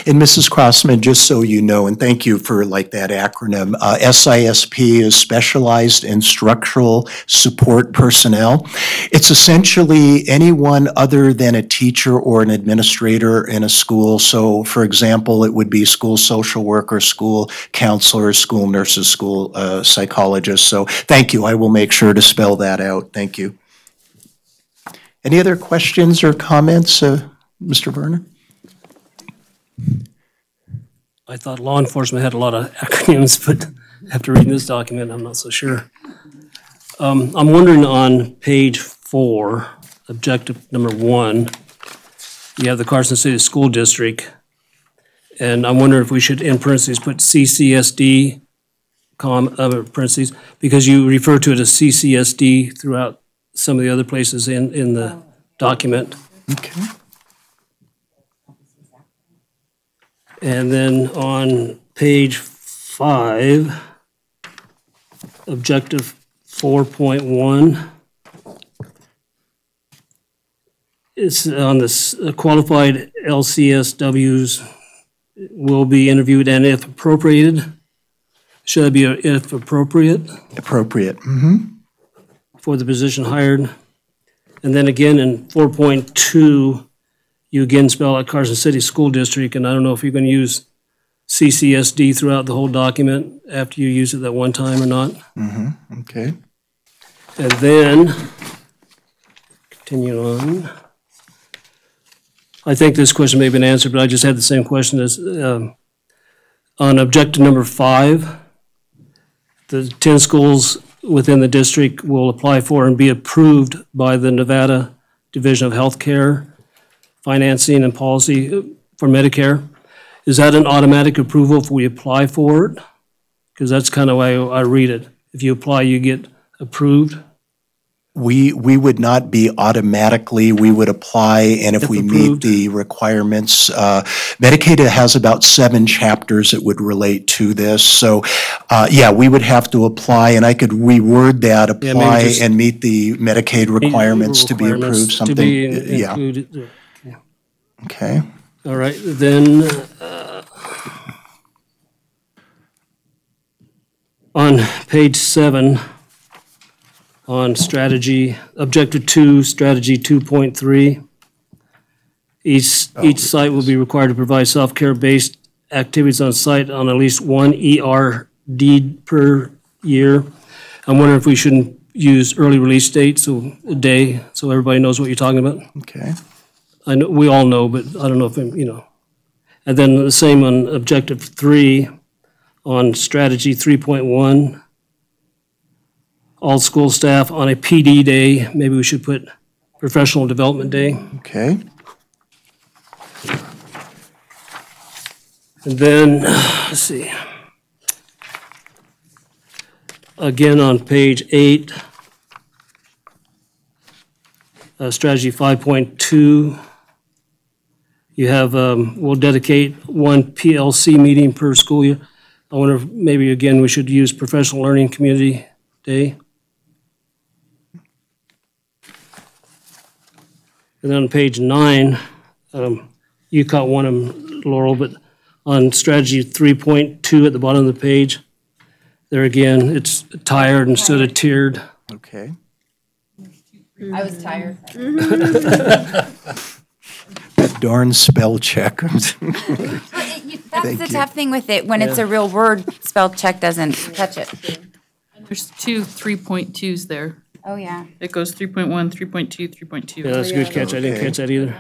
And Mrs. Crossman, just so you know, and thank you for like that acronym, uh, SISP is Specialized Instructional Support Personnel. It's essentially anyone other than a teacher or an administrator in a school. So for example, it would be school social worker, school counselors, school nurses, school uh, psychologists. So thank you. I will make sure to spell that out. Thank you. Any other questions or comments, uh, Mr. Varner? I thought law enforcement had a lot of acronyms, but after reading this document, I'm not so sure. Um, I'm wondering on page four, objective number one, you have the Carson City School District. And I'm wondering if we should, in parentheses, put CCSD, com, uh, parentheses, because you refer to it as CCSD throughout some of the other places in, in the document. Okay. And then on page five, objective four point one. It's on this uh, qualified LCSWs will be interviewed and if appropriated, should it be a if appropriate Appropriate. Mm-hmm. for the position hired? And then again in four point two, you again spell out Carson City School District, and I don't know if you're gonna use CCSD throughout the whole document after you use it that one time or not. Mm-hmm. Okay. And then, continue on. I think this question may have been answered, but I just had the same question as, um, on objective number five, the 10 schools within the district will apply for and be approved by the Nevada Division of Healthcare, Financing and Policy for Medicare. Is that an automatic approval if we apply for it? Because that's kind of why I read it. If you apply, you get approved. We, we would not be automatically, we would apply, and if If we meet the requirements, uh, Medicaid has about seven chapters that would relate to this. So, uh, yeah, we would have to apply, and I could reword that, apply just- and meet the Medicaid requirements to be Requirements approved, To something, be yeah, included. Okay. All right, then, uh, on page seven, on strategy, objective two, strategy two point three, each, each site will be required to provide self-care-based activities on site on at least one ERD per year. I'm wondering if we shouldn't use early release date, so a day, so everybody knows what you're talking about? Okay. I know, we all know, but I don't know if, I'm- you know. And then the same on objective three, on strategy three point one. All school staff on a PD day, maybe we should put professional development day. Okay. And then, let's see. Again, on page eight, uh, strategy five point two, you have, um, we'll dedicate one PLC meeting per school year. I wonder if maybe again, we should use professional learning community day. And then on page nine, um, you caught one of them, Laurel, but on strategy three point two at the bottom of the page, there again, it's tired instead of tiered. Okay. I was tired. That darn spell check. But it- you- That's Thank the you. tough thing with it, when it's a real word, spell check doesn't touch it. There's two 3.2s there. Oh, yeah. It goes 3.1, 3.2, 3.2. Yeah, that's a good catch. I didn't catch that either.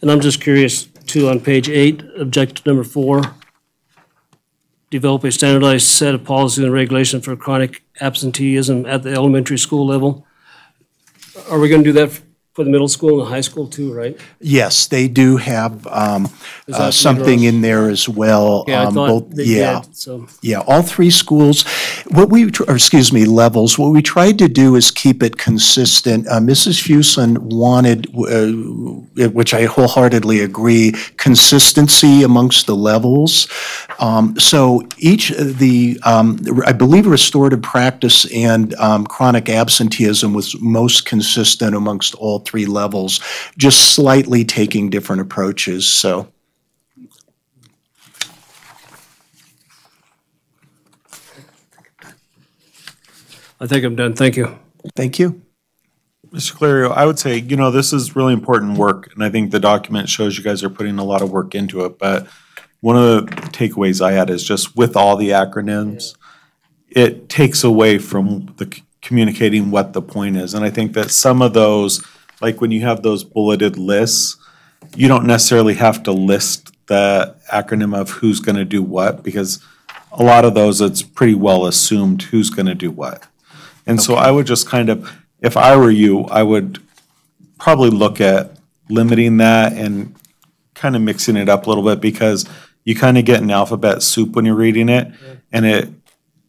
And I'm just curious, too, on page eight, objective number four, develop a standardized set of policies and regulations for chronic absenteeism at the elementary school level. Are we gonna do that for the middle school and the high school too, right? Yes, they do have um, Is uh, something in there as well. Yeah, I um, thought both- they yeah. did, so. Yeah, all three schools, what we, tr- or excuse me, levels, what we tried to do is keep it consistent. Uh, Mrs. Fuson wanted, uh, which I wholeheartedly agree, consistency amongst the levels. Um, So each, of the, um, I believe restorative practice and um, chronic absenteeism was most consistent amongst all three levels, just slightly taking different approaches, so. I think I'm done. Thank you. Thank you. Mr. Clario, I would say, you know, this is really important work, and I think the document shows you guys are putting a lot of work into it, but one of the takeaways I had is just with all the acronyms, it takes away from the communicating what the point is, and I think that some of those, like when you have those bulleted lists, you don't necessarily have to list the acronym of who's gonna do what, because a lot of those, it's pretty well assumed who's gonna do what. And so I would just kind of, if I were you, I would probably look at limiting that and kind of mixing it up a little bit because you kind of get an alphabet soup when you're reading it and it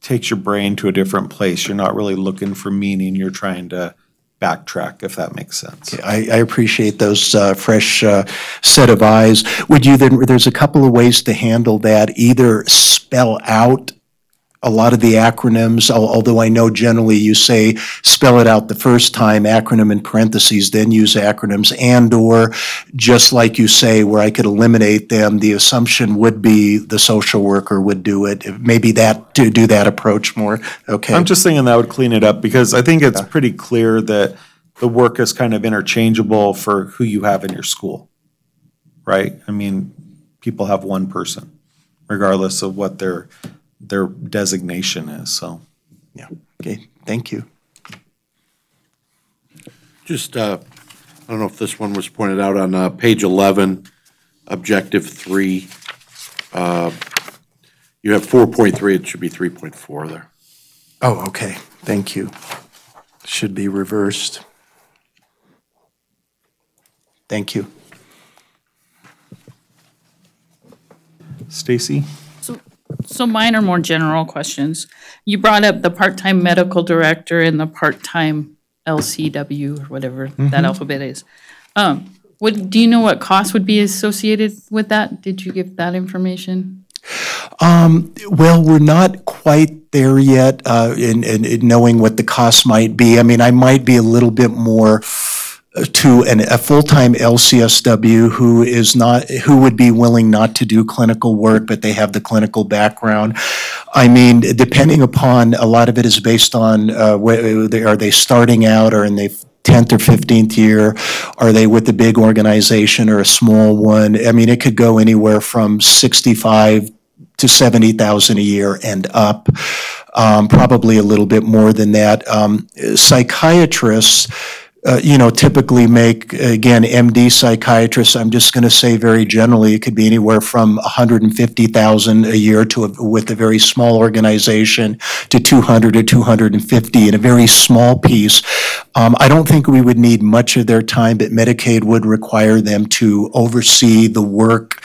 takes your brain to a different place. You're not really looking for meaning, you're trying to backtrack, if that makes sense. I, I appreciate those uh, fresh uh, set of eyes. Would you then, there's a couple of ways to handle that, either spell out a lot of the acronyms, although I know generally you say spell it out the first time, acronym in parentheses, then use acronyms, and/or just like you say, where I could eliminate them, the assumption would be the social worker would do it. Maybe that, to do that approach more, okay? I'm just thinking that would clean it up because I think it's pretty clear that the work is kind of interchangeable for who you have in your school. Right? I mean, people have one person regardless of what their, their designation is, so. Yeah, okay, thank you. Just, uh, I don't know if this one was pointed out on uh, page 11, objective three. uh, You have 4.3, it should be 3.4 there. Oh, okay, thank you. Should be reversed. Thank you. Stacy? So mine are more general questions. You brought up the part-time medical director and the part-time LCW or whatever that Mhm. alphabet is. Um, what, do you know what cost would be associated with that? Did you give that information? Um, well, we're not quite there yet, uh, in, in, in knowing what the cost might be. I mean, I might be a little bit more to an, a full-time LCSW who is not, who would be willing not to do clinical work, but they have the clinical background. I mean, depending upon, a lot of it is based on, uh, where, they- are they starting out or in the 10th or 15th year? Are they with a big organization or a small one? I mean, it could go anywhere from 65 to 70,000 a year and up, um, probably a little bit more than that. Um, Psychiatrists, uh, you know, typically make, again, MD psychiatrists, I'm just going to say very generally, it could be anywhere from 150,000 a year to, a- with a very small organization, to 200 or 250 in a very small piece. Um, I don't think we would need much of their time, but Medicaid would require them to oversee the work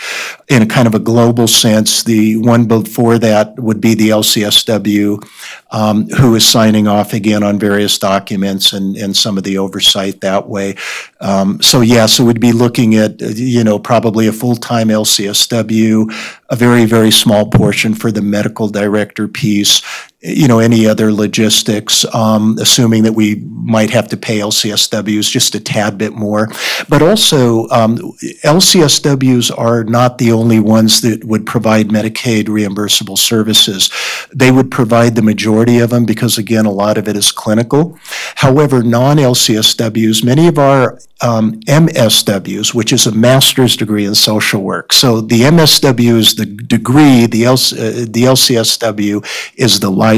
in a kind of a global sense. The one before that would be the LCSW, um, who is signing off again on various documents and, and some of the oversight that way. Um, so yeah, so we'd be looking at, you know, probably a full-time LCSW, a very, very small portion for the medical director piece, you know, any other logistics, um, assuming that we might have to pay LCSWs just a tad bit more. But also, um, LCSWs are not the only ones that would provide Medicaid reimbursable services. They would provide the majority of them because, again, a lot of it is clinical. However, non-LCSWs, many of our um, MSWs, which is a master's degree in social work. So the MSW is the degree, the, L, uh, the LCSW is the license.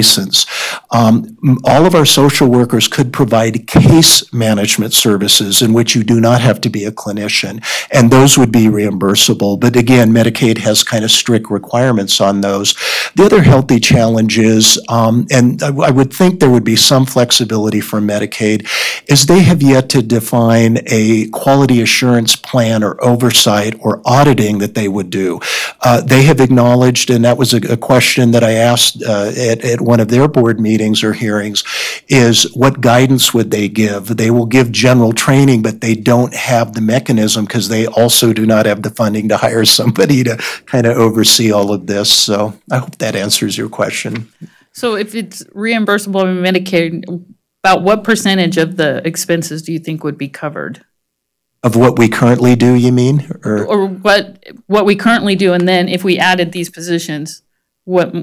Um, all of our social workers could provide case management services in which you do not have to be a clinician, and those would be reimbursable. But again, Medicaid has kind of strict requirements on those. The other healthy challenge is, um, and I, I would think there would be some flexibility for Medicaid, is they have yet to define a quality assurance plan or oversight or auditing that they would do. Uh, they have acknowledged, and that was a, a question that I asked uh, at, at one of their board meetings or hearings, is what guidance would they give? They will give general training, but they don't have the mechanism because they also do not have the funding to hire somebody to kind of oversee all of this. So I hope that answers your question. So if it's reimbursable in Medicaid, about what percentage of the expenses do you think would be covered? Of what we currently do, you mean? Or, Or what, what we currently do, and then if we added these positions, what,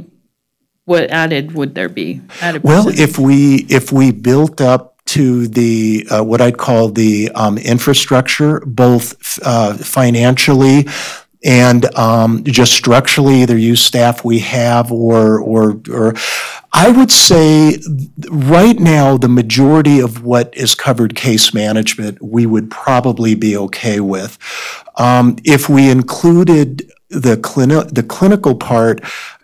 what added would there be? Well, if we, if we built up to the, uh, what I'd call the um, infrastructure, both uh, financially and um, just structurally, either use staff we have or, or, or I would say right now, the majority of what is covered case management, we would probably be okay with. Um, if we included the, clini- the clinical part,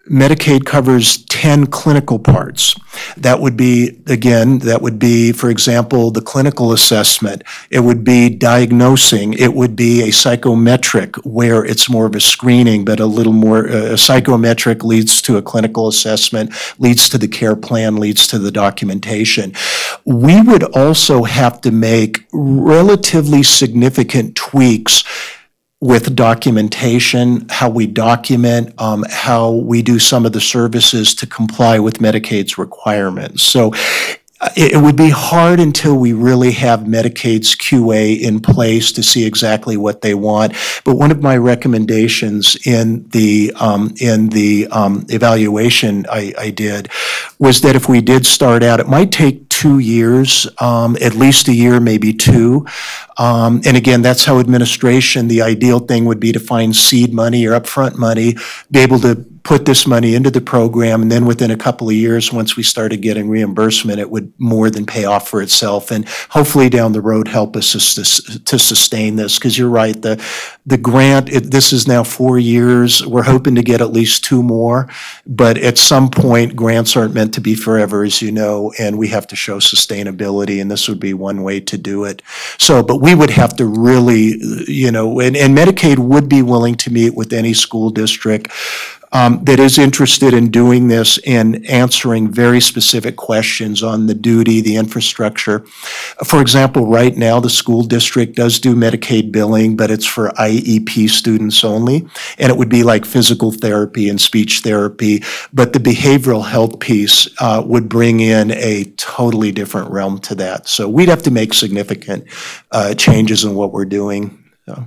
Medicaid covers 10 clinical parts. That would be, again, that would be, for example, the clinical assessment. It would be diagnosing. It would be a psychometric where it's more of a screening, but a little more, uh, a psychometric leads to a clinical assessment, leads to the care plan, leads to the documentation. We would also have to make relatively significant tweaks with documentation, how we document, um, how we do some of the services to comply with Medicaid's requirements. So it, would be hard until we really have Medicaid's QA in place to see exactly what they want. But one of my recommendations in the um, in the um, evaluation I, I did was that if we did start out, it might take two years, um, at least a year, maybe two. Um, and again, that's how administration, the ideal thing would be to find seed money or upfront money, be able to put this money into the program, and then within a couple of years, once we started getting reimbursement, it would more than pay off for itself, and hopefully down the road help us to, sustain this. Because you're right, the the grant, it, this is now four years. We're hoping to get at least two more, but at some point, grants aren't meant to be forever, as you know, and we have to show sustainability, and this would be one way to do it. So, but we would have to really, you know, and, and Medicaid would be willing to meet with any school district um, that is interested in doing this and answering very specific questions on the duty, the infrastructure. For example, right now, the school district does do Medicaid billing, but it's for IEP students only. And it would be like physical therapy and speech therapy. But the behavioral health piece uh, would bring in a totally different realm to that. So we'd have to make significant uh, changes in what we're doing. So.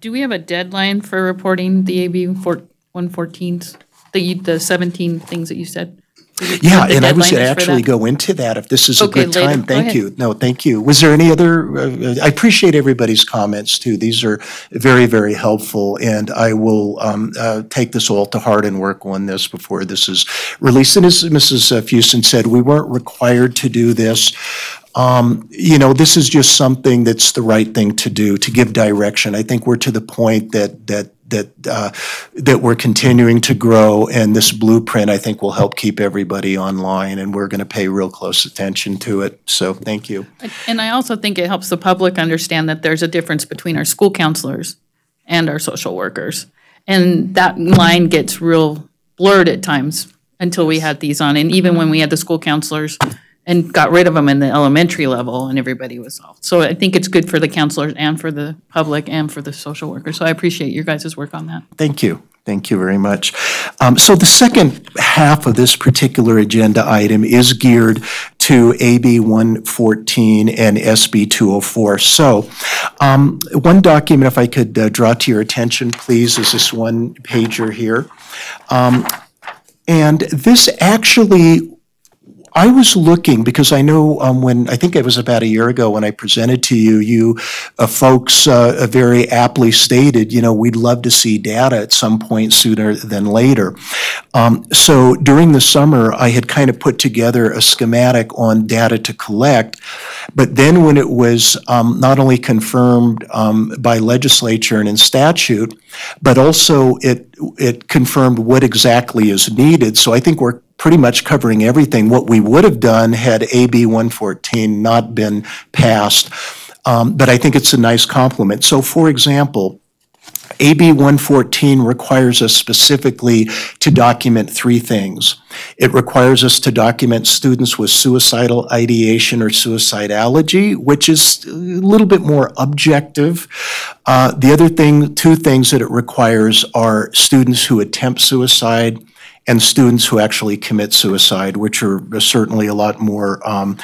Do we have a deadline for reporting the AB four- 114s, the, the 17 things that you said? Yeah, and I was going to actually go into that if this is a Okay, good later. time. Go Thank ahead. you. No, thank you. Was there any other, uh, I appreciate everybody's comments too. These are very, very helpful. And I will um, uh, take this all to heart and work on this before this is released. And as Mrs. Fuson said, we weren't required to do this. Um, You know, this is just something that's the right thing to do, to give direction. I think we're to the point that, that, that, uh, that we're continuing to grow, and this blueprint, I think, will help keep everybody online, and we're going to pay real close attention to it. So, thank you. And I also think it helps the public understand that there's a difference between our school counselors and our social workers. And that line gets real blurred at times until we had these on. And even when we had the school counselors and got rid of them in the elementary level, and everybody was off. So I think it's good for the counselors and for the public and for the social workers. So I appreciate your guys' work on that. Thank you. Thank you very much. Um, So the second half of this particular agenda item is geared to AB 114 and SB 204. So um, one document, if I could uh, draw to your attention, please, is this one pager here. Um, And this actually I was looking, because I know um, when, I think it was about a year ago when I presented to you, you uh, folks uh, very aptly stated, you know, we'd love to see data at some point sooner than later. Um, so during the summer, I had kind of put together a schematic on data to collect. But then when it was um, not only confirmed um, by legislature and in statute, but also it, it confirmed what exactly is needed. So I think we're pretty much covering everything. What we would have done had AB 114 not been passed. Um, but I think it's a nice complement. So for example, AB 114 requires us specifically to document three things. It requires us to document students with suicidal ideation or suicidality, which is a little bit more objective. Uh, the other thing, two things that it requires are students who attempt suicide and students who actually commit suicide, which are certainly a lot more um,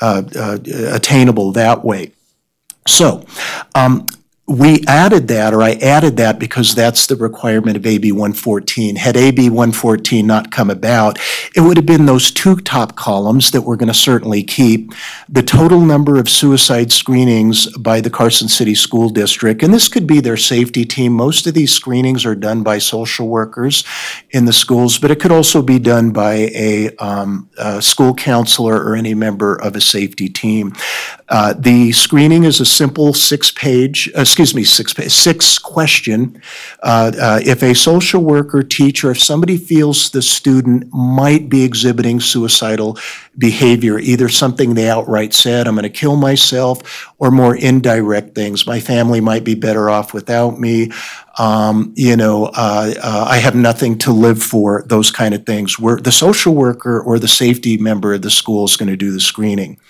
uh, uh, attainable that way. So, um, we added that, or I added that because that's the requirement of AB 114. Had AB 114 not come about, it would have been those two top columns that we're going to certainly keep. The total number of suicide screenings by the Carson City School District, and this could be their safety team. Most of these screenings are done by social workers in the schools, but it could also be done by a, um, a school counselor or any member of a safety team. Uh, the screening is a simple six-page, uh, excuse me, six, six question. Uh, uh, if a social worker, teacher, if somebody feels the student might be exhibiting suicidal behavior, either something they outright said, I'm going to kill myself, or more indirect things, my family might be better off without me, um, you know, uh, uh, I have nothing to live for, those kind of things. Where the social worker or the safety member of the school is going to do the screening.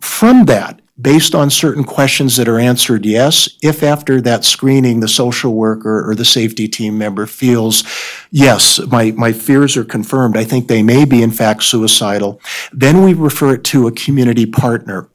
From that, based on certain questions that are answered yes, if after that screening the social worker or the safety team member feels, yes, my, my fears are confirmed, I think they may be in fact suicidal, then we refer it to a community partner.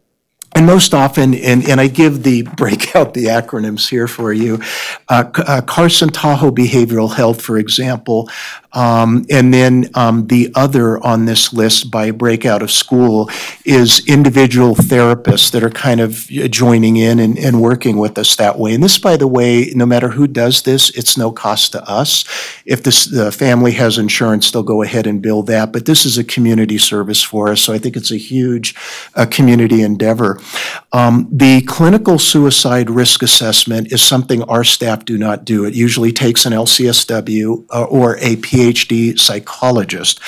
And most often, and, and I give the breakout the acronyms here for you, uh, uh, Carson Tahoe Behavioral Health, for example, um, and then um, the other on this list by breakout of school is individual therapists that are kind of joining in and, and working with us that way. And this, by the way, no matter who does this, it's no cost to us. If this, the family has insurance, they'll go ahead and bill that. But this is a community service for us, so I think it's a huge uh, community endeavor. Um, the clinical suicide risk assessment is something our staff do not do. It usually takes an LCSW uh, or a PhD psychologist.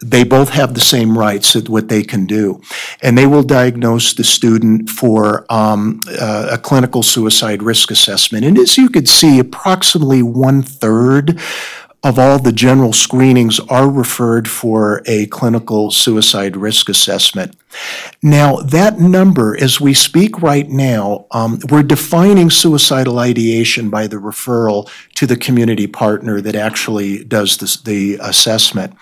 They both have the same rights at what they can do. And they will diagnose the student for um, uh, a clinical suicide risk assessment. And as you could see, approximately one third of all the general screenings are referred for a clinical suicide risk assessment. Now, that number, as we speak right now, um, we're defining suicidal ideation by the referral to the community partner that actually does this, the assessment.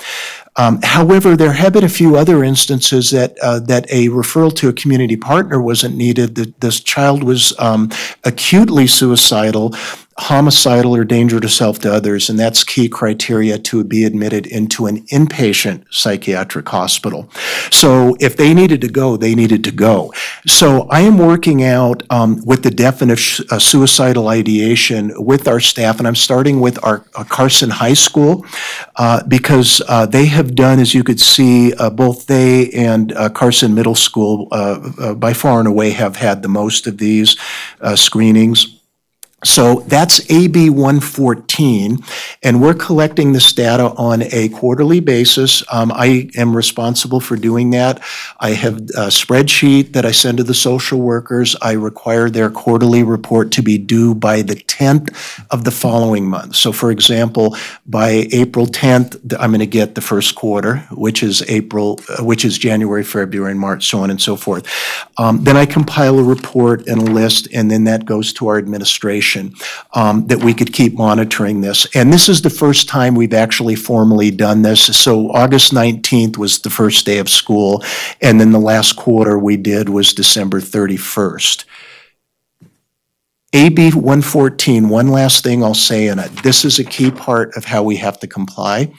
Um, however, there have been a few other instances that uh, that a referral to a community partner wasn't needed. That this child was um, acutely suicidal, homicidal or danger to self to others, and that's key criteria to be admitted into an inpatient psychiatric hospital. So if they needed to go, they needed to go. So I am working out um, with the definition of suicidal ideation with our staff, and I'm starting with our, our Carson High School uh, because uh, they have done, as you could see, uh, both they and uh, Carson Middle School uh, uh, by far and away have had the most of these screenings. So that's AB 114, and we're collecting this data on a quarterly basis. Um, I am responsible for doing that. I have a spreadsheet that I send to the social workers. I require their quarterly report to be due by the 10th of the following month. So for example, by April 10th, I'm going to get the first quarter, which is April, uh, which is January, February, and March, so on and so forth. Um, Then I compile a report and a list, and then that goes to our administration um, that we could keep monitoring this. And this is the first time we've actually formally done this. So August 19th was the first day of school, and then the last quarter we did was December 31st. AB 114, one last thing I'll say in it. This is a key part of how we have to comply.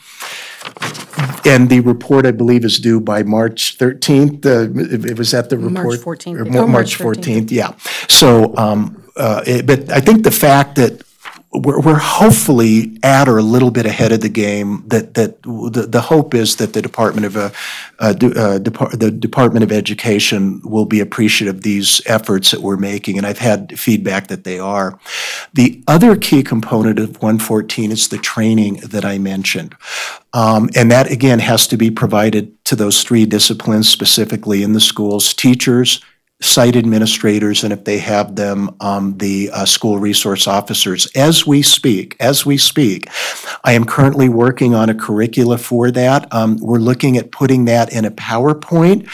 And the report, I believe, is due by March 13th. Uh, It was at the report? March report? 14th. or Oh, March March 14th, yeah. So, um, uh, it- but I think the fact that we're, we're hopefully at or a little bit ahead of the game, that, that, the, the hope is that the Department of, uh, uh, de- uh, the Department of Education will be appreciative of these efforts that we're making, and I've had feedback that they are. The other key component of 114 is the training that I mentioned. Um, And that, again, has to be provided to those three disciplines specifically in the schools, teachers, site administrators, and if they have them, um, the uh, school resource officers. As we speak, as we speak, I am currently working on a curricula for that. Um, We're looking at putting that in a PowerPoint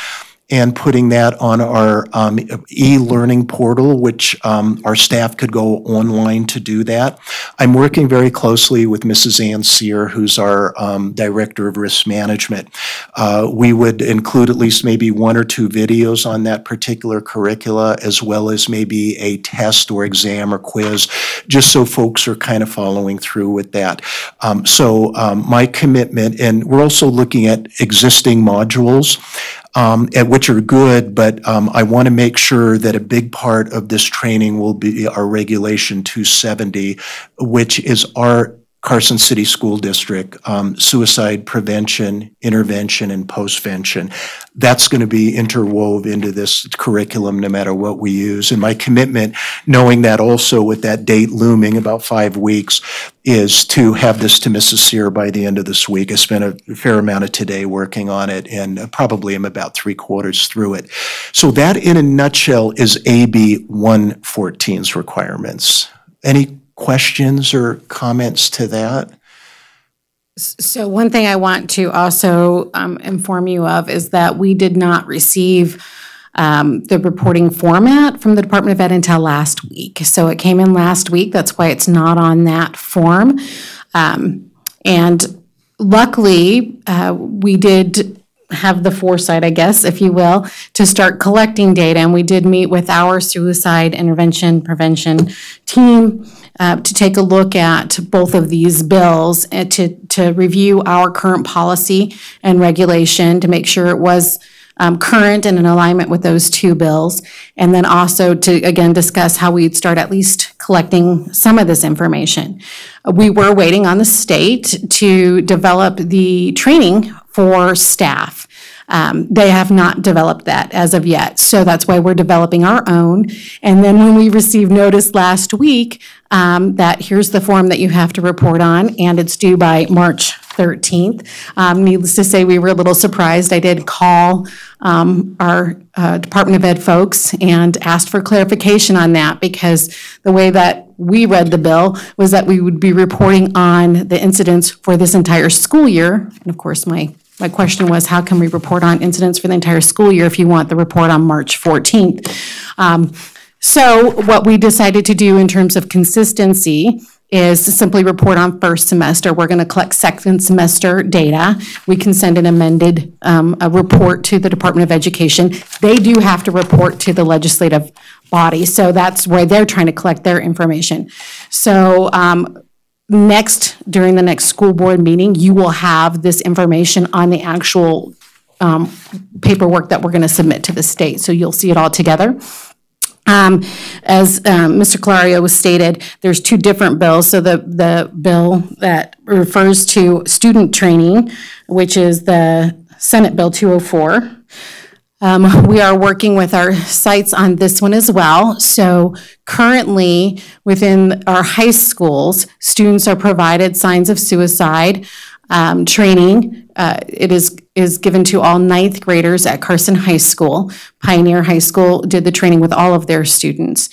and putting that on our um, e-learning portal, which um, our staff could go online to do that. I'm working very closely with Mrs. Ann Sear, who's our um, Director of Risk Management. Uh, We would include at least maybe one or two videos on that particular curricula, as well as maybe a test or exam or quiz, just so folks are kind of following through with that. Um, So um, my commitment, and we're also looking at existing modules um, which are good, but um, I want to make sure that a big part of this training will be our Regulation 270, which is our Carson City School District, um, suicide prevention, intervention, and postvention. That's going to be interwove into this curriculum no matter what we use. And my commitment, knowing that also with that date looming, about five weeks, is to have this to Mrs. Sear by the end of this week. I spent a fair amount of today working on it, and probably am about three quarters through it. So that, in a nutshell, is AB 114's requirements. Any questions or comments to that? So one thing I want to also um, inform you of is that we did not receive um, the reporting format from the Department of Ed until last week. So it came in last week. That's why it's not on that form. Um, And luckily, uh, we did have the foresight, I guess, if you will, to start collecting data. And we did meet with our suicide intervention prevention team uh, to take a look at both of these bills and to, to review our current policy and regulation to make sure it was um, current and in alignment with those two bills. And then also to, again, discuss how we'd start at least collecting some of this information. We were waiting on the state to develop the training for staff. Um, They have not developed that as of yet, so that's why we're developing our own. And then when we received notice last week um, that here's the form that you have to report on, and it's due by March 13th. Um, Needless to say, we were a little surprised. I did call um, our uh, Department of Ed folks and asked for clarification on that because the way that we read the bill was that we would be reporting on the incidents for this entire school year. And of course, my, my question was, how can we report on incidents for the entire school year if you want the report on March 14th? Um, So what we decided to do in terms of consistency is to simply report on first semester. We're going to collect second semester data. We can send an amended, um, report to the Department of Education. They do have to report to the legislative body, so that's where they're trying to collect their information. So, um, next, during the next school board meeting, you will have this information on the actual, um, paperwork that we're going to submit to the state, so you'll see it all together. Um, As um, Mr. Clario was stated, there's two different bills. So the, the bill that refers to student training, which is the Senate Bill 204. Um, We are working with our sites on this one as well. So currently, within our high schools, students are provided signs of suicide um, training. Uh, It is, is given to all ninth graders at Carson High School. Pioneer High School did the training with all of their students.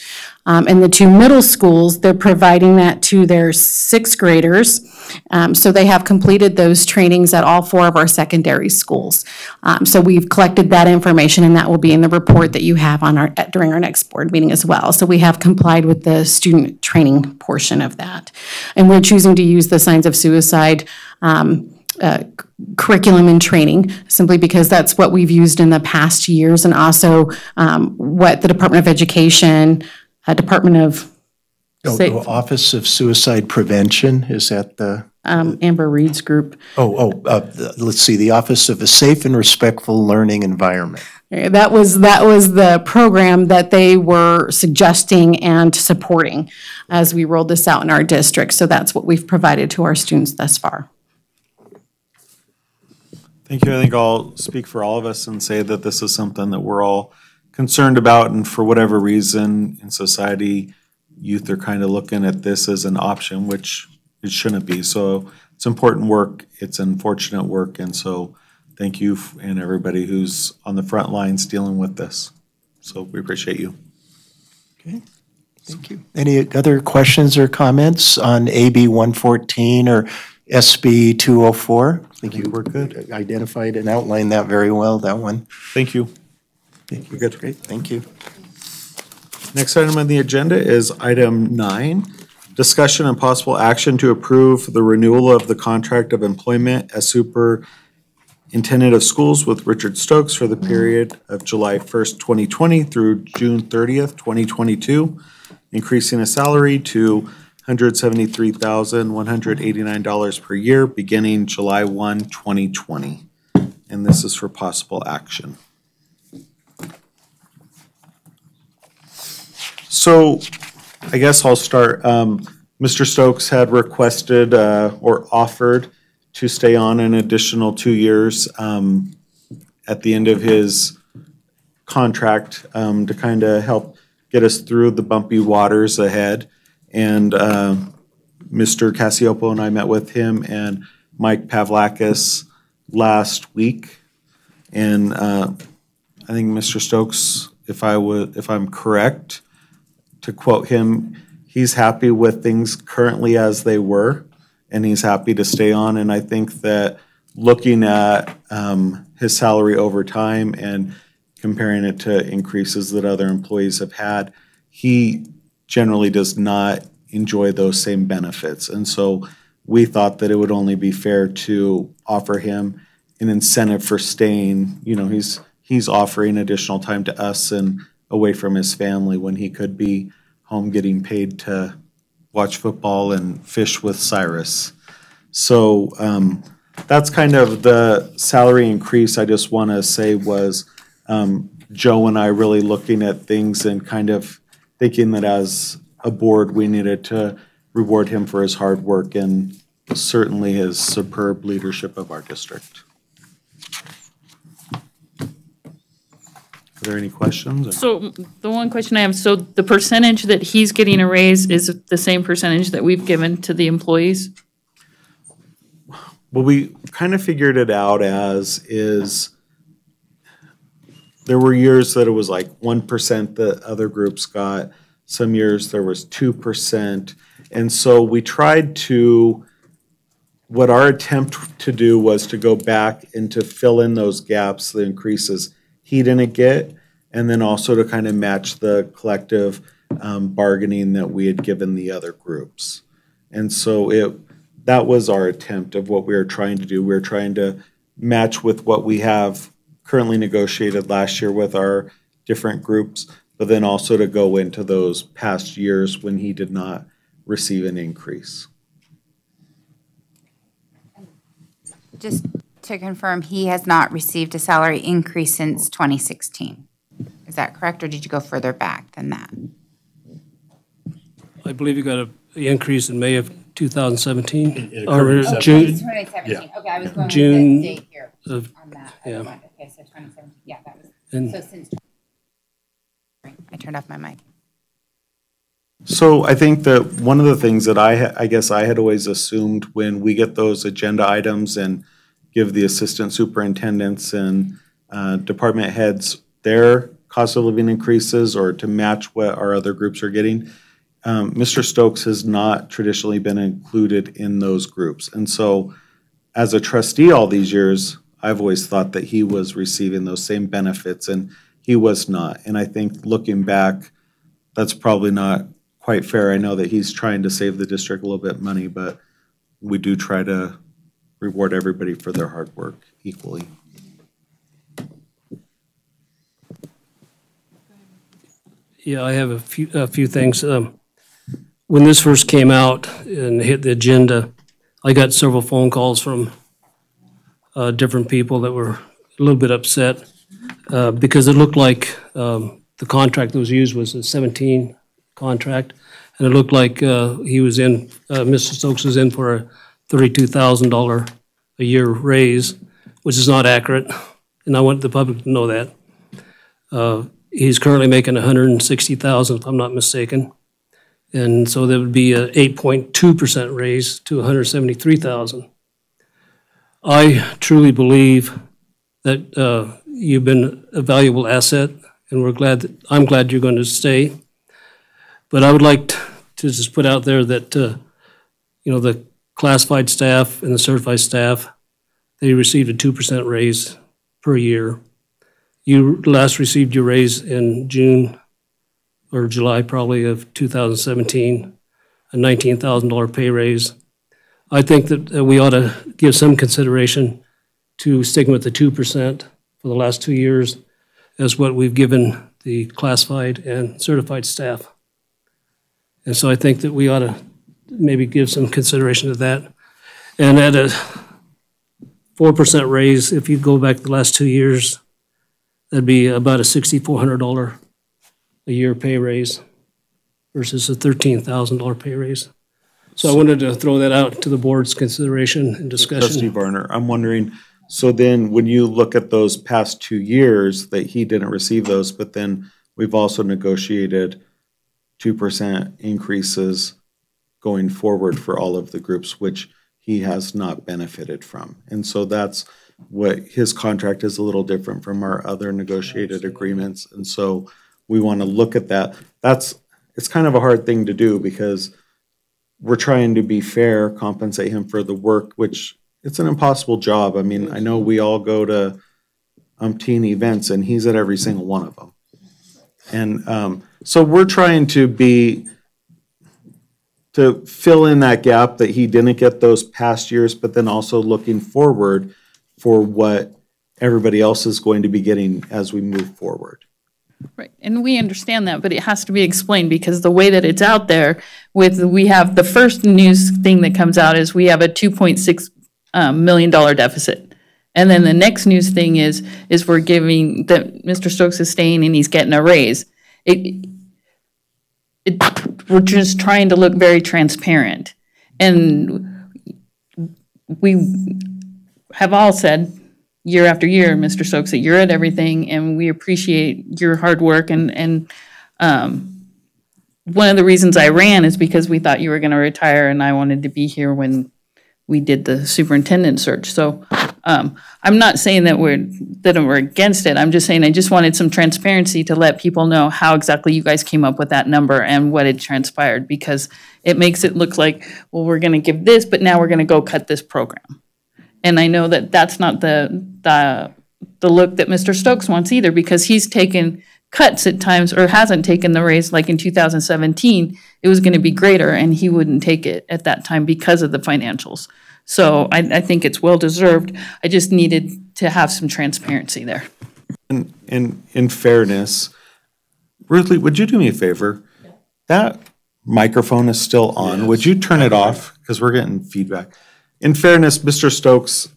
Um, And the two middle schools, they're providing that to their sixth graders. Um, So they have completed those trainings at all four of our secondary schools. Um, So we've collected that information, and that will be in the report that you have on our, during our next board meeting as well. So we have complied with the student training portion of that. And we're choosing to use the signs of suicide um, uh, curriculum and training, simply because that's what we've used in the past years, and also um, what the Department of Education, uh, Department of Oh, oh, Office of Suicide Prevention, is that the, um, Amber Reed's group. oh, oh, uh, the- let's see, the Office of a Safe and Respectful Learning Environment. That was, that was the program that they were suggesting and supporting as we rolled this out in our district. So that's what we've provided to our students thus far. Thank you. I think I'll speak for all of us and say that this is something that we're all concerned about, and for whatever reason in society, youth are kind of looking at this as an option, which it shouldn't be. So it's important work, it's unfortunate work, and so thank you and everybody who's on the front lines dealing with this. So we appreciate you. Okay, thank you. Any other questions or comments on AB 114 or SB 204? I think you we're good. identified and outlined that very well, that one. Thank you. Thank you. Good. Great, thank you. Next item on the agenda is item nine, discussion and possible action to approve the renewal of the contract of employment as superintendent of schools with Richard Stokes for the period of July first, twenty twenty through June thirtieth, twenty twenty-two, increasing a salary to hundred seventy-three thousand, one hundred eighty-nine dollars per year, beginning July 1, 2020, And this is for possible action. So I guess I'll start. Um, Mr. Stokes had requested uh, or offered to stay on an additional two years um, at the end of his contract um, to kind of help get us through the bumpy waters ahead. And uh, Mr. Cacioppo and I met with him and Mike Pavlakis last week. And uh, I think Mr. Stokes, if I would, if I'm correct, to quote him, he's happy with things currently as they were, and he's happy to stay on. And I think that looking at um, his salary over time and comparing it to increases that other employees have had, he generally does not enjoy those same benefits. And so we thought that it would only be fair to offer him an incentive for staying. You know, he's he's offering additional time to us and away from his family when he could be home getting paid to watch football and fish with Cyrus. So um, that's kind of the salary increase. I just want to say was um, Joe and I really looking at things and kind of thinking that as a board, we needed to reward him for his hard work and certainly his superb leadership of our district. Are there any questions? So the one question I have, so the percentage that he's getting a raise is the same percentage that we've given to the employees? Well, we kind of figured it out as is there were years that it was like one percent that other groups got. Some years there was two percent. And so we tried to, what our attempt to do was to go back and to fill in those gaps, the increases he didn't get, and then also to kind of match the collective um, bargaining that we had given the other groups. And so it, that was our attempt of what we were trying to do. We were trying to match with what we have currently negotiated last year with our different groups, but then also to go into those past years when he did not receive an increase. Just to confirm, he has not received a salary increase since 2016. Is that correct, or did you go further back than that? I believe you got a the increase in May of 2017. it or occurred in June. 2017, okay, I was going with June the date here of- on that. yeah. Okay, so 2017, yeah, that was, And So since, I turned off my mic. So I think that one of the things that I, ha- I guess I had always assumed when we get those agenda items and give the assistant superintendents and uh, department heads their cost of living increases or to match what our other groups are getting, um, Mr. Stokes has not traditionally been included in those groups. And so as a trustee all these years, I've always thought that he was receiving those same benefits and he was not. And I think looking back, that's probably not quite fair. I know that he's trying to save the district a little bit money, but we do try to reward everybody for their hard work equally. Yeah, I have a few, a few things. Um, When this first came out and hit the agenda, I got several phone calls from uh, different people that were a little bit upset uh, because it looked like um, the contract that was used was a 17 contract, and it looked like uh, he was in, uh, Mr. Stokes was in for a $32,000 a year raise, which is not accurate, and I want the public to know that. Uh, He's currently making 160,000, if I'm not mistaken. And so that would be a 8.2% raise to 173,000. I truly believe that uh, you've been a valuable asset, and we're glad, that I'm glad you're going to stay. But I would like to just put out there that, uh, you know, the classified staff and the certified staff, they received a 2% raise per year. You last received your raise in June or July probably of 2017, a $19,000 pay raise. I think that uh, we ought to give some consideration to sticking with the 2% for the last two years as what we've given the classified and certified staff. And so I think that we ought to maybe give some consideration to that. And at a 4% raise, if you go back the last two years, that'd be about a $6,400 a year pay raise versus a $13,000 pay raise. So I wanted to throw that out to the board's consideration and discussion. Trustee discussion. Varner, I'm wondering, so then when you look at those past two years that he didn't receive those, but then we've also negotiated two percent increases going forward for all of the groups, which he has not benefited from. And so that's what, his contract is a little different from our other negotiated agreements. And so we want to look at that. That's, it's kind of a hard thing to do because we're trying to be fair, compensate him for the work, which it's an impossible job. I mean, I know we all go to umpteen events and he's at every single one of them. And um, so we're trying to be, to fill in that gap that he didn't get those past years, but then also looking forward for what everybody else is going to be getting as we move forward. Right, and we understand that, but it has to be explained because the way that it's out there with, we have, the first news thing that comes out is we have a two point six um, million dollar deficit. And then the next news thing is, is we're giving, that Mr. Stokes is staying and he's getting a raise. It, it, we're just trying to look very transparent. And we have all said, year after year, Mr. Stokes, that you're at everything, and we appreciate your hard work, and, and, um, one of the reasons I ran is because we thought you were gonna retire, and I wanted to be here when we did the superintendent search, so, um, I'm not saying that we're, that we're against it, I'm just saying I just wanted some transparency to let people know how exactly you guys came up with that number and what had transpired, because it makes it look like, well, we're gonna give this, but now we're gonna go cut this program. And I know that that's not the, the, the look that Mr. Stokes wants either, because he's taken cuts at times, or hasn't taken the raise, like in 2017, it was gonna be greater, and he wouldn't take it at that time because of the financials. So I, I think it's well-deserved. I just needed to have some transparency there. And, and in fairness, Ruthie, would you do me a favor? That microphone is still on. Would you turn it off? Because we're getting feedback. In fairness, Mr. Stokes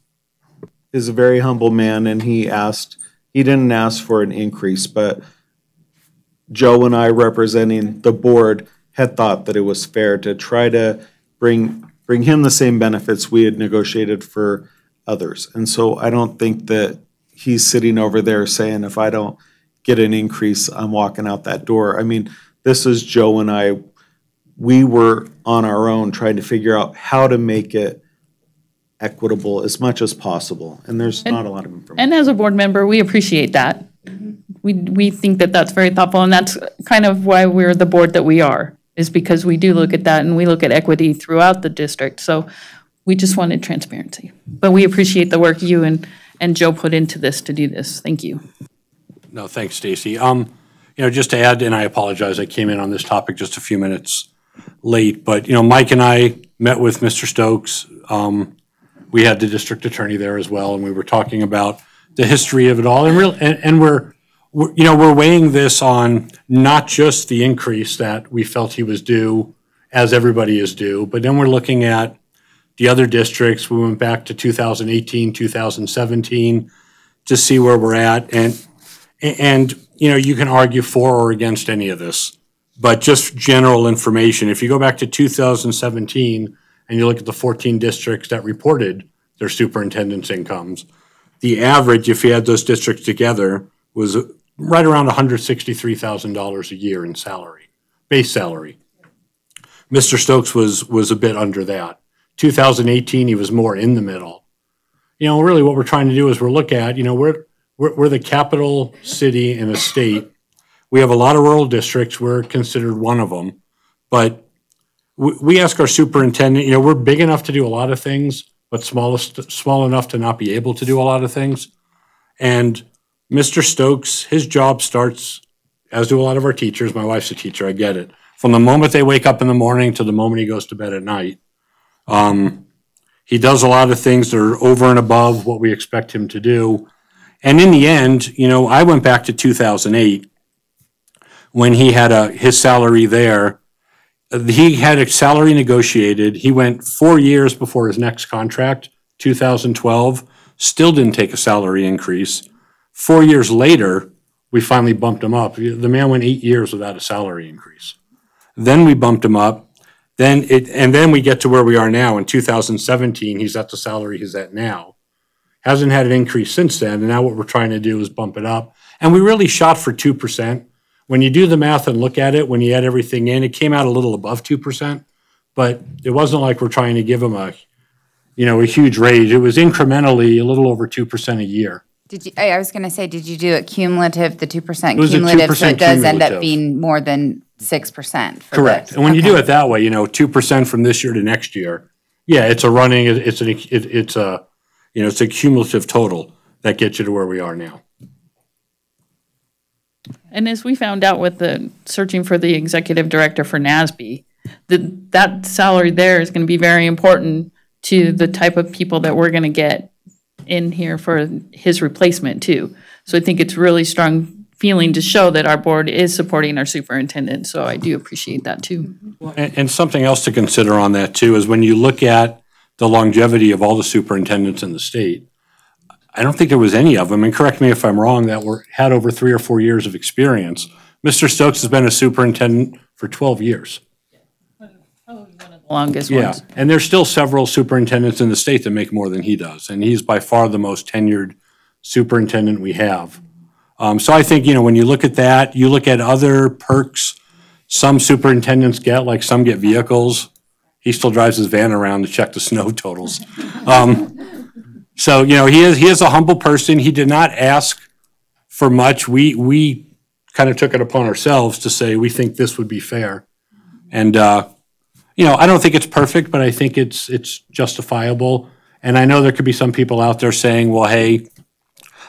is a very humble man and he asked, he didn't ask for an increase, but Joe and I representing the board had thought that it was fair to try to bring, bring him the same benefits we had negotiated for others. And so I don't think that he's sitting over there saying, if I don't get an increase, I'm walking out that door. I mean, this is Joe and I, we were on our own trying to figure out how to make it equitable as much as possible, and there's not a lot of information. And as a board member, we appreciate that. We, we think that that's very thoughtful, and that's kind of why we're the board that we are, is because we do look at that and we look at equity throughout the district. So we just wanted transparency. But we appreciate the work you and, and Joe put into this to do this. Thank you. No, thanks, Stacy. Um, you know, just to add, and I apologize, I came in on this topic just a few minutes late, but, you know, Mike and I met with Mr. Stokes. Um, we had the district attorney there as well, and we were talking about the history of it all, and real, and, and we're, we're, you know, we're weighing this on not just the increase that we felt he was due, as everybody is due, but then we're looking at the other districts. We went back to 2018, 2017 to see where we're at, and, and, you know, you can argue for or against any of this, but just general information, if you go back to 2017 and you look at the 14 districts that reported their superintendent's incomes, the average, if you add those districts together, was right around $163,000 a year in salary, base salary. Mr. Stokes was, was a bit under that. 2018, he was more in the middle. You know, really what we're trying to do is we're look at, you know, we're, we're, we're the capital city in a state. We have a lot of rural districts. We're considered one of them. But we, we ask our superintendent, you know, we're big enough to do a lot of things, but small enough to not be able to do a lot of things. And Mr. Stokes, his job starts, as do a lot of our teachers. My wife's a teacher, I get it. From the moment they wake up in the morning to the moment he goes to bed at night. Um, he does a lot of things that are over and above what we expect him to do. And in the end, you know, I went back to 2008 when he had a, his salary there. He had a salary negotiated. He went four years before his next contract, 2012, still didn't take a salary increase. Four years later, we finally bumped him up. The man went eight years without a salary increase. Then we bumped him up. Then it, and then we get to where we are now. In 2017, he's at the salary he's at now. Hasn't had an increase since then. And now what we're trying to do is bump it up. And we really shot for 2%. When you do the math and look at it, when you add everything in, it came out a little above 2%. But it wasn't like we're trying to give them a, you know, a huge raise. It was incrementally a little over 2% a year. Did you, I I was going to say, did you do it cumulative, the 2% It was a cumulative? 2% it does end up being more than 6% Correct. this? And when you do it that way, you know, two percent from this year to next year, yeah, it's a running, it's an, it, it's a, you know, it's a cumulative total that gets you to where we are now. And as we found out with the searching for the executive director for NASB, that that salary there is going to be very important to the type of people that we're going to get in here for his replacement too. So I think it's really strong feeling to show that our board is supporting our superintendent. So I do appreciate that too. And, and something else to consider on that too is when you look at the longevity of all the superintendents in the state, I don't think there was any of them, and correct me if I'm wrong, that were, had over three or four years of experience. Mr. Stokes has been a superintendent for 12 years. Probably one of the Longest Yeah, ones. and there's still several superintendents in the state that make more than he does, and he's by far the most tenured superintendent we have. Um, so I think, you know, when you look at that, you look at other perks some superintendents get, like some get vehicles. He still drives his van around to check the snow totals. Um, so, you know, he is, he is a humble person. He did not ask for much. We, we kind of took it upon ourselves to say, we think this would be fair. And, uh, you know, I don't think it's perfect, but I think it's, it's justifiable. And I know there could be some people out there saying, well, hey,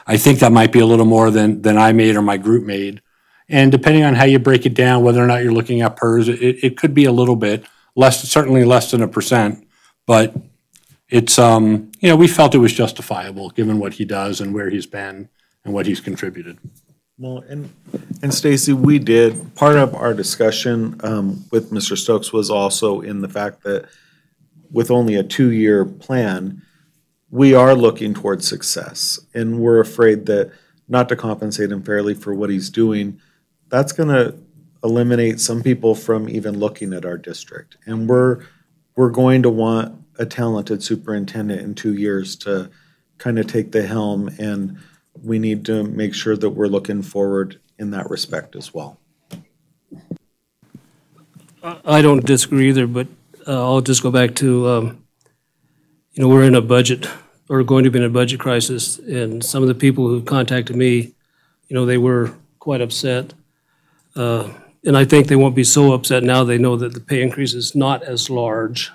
I think that might be a little more than, than I made or my group made. And depending on how you break it down, whether or not you're looking at PERS, it, it could be a little bit less, certainly less than a percent. But it's, um, you know, we felt it was justifiable, given what he does and where he's been and what he's contributed. Well, and, and Stacy, we did, part of our discussion um, with Mr. Stokes was also in the fact that with only a two-year plan, we are looking towards success. And we're afraid that not to compensate him fairly for what he's doing, that's gonna eliminate some people from even looking at our district. And we're, we're going to want a talented superintendent in two years to kind of take the helm and we need to make sure that we're looking forward in that respect as well. I don't disagree either, but uh, I'll just go back to, um, you know, we're in a budget, or going to be in a budget crisis, and some of the people who contacted me, you know, they were quite upset. Uh, And I think they won't be so upset now they know that the pay increase is not as large.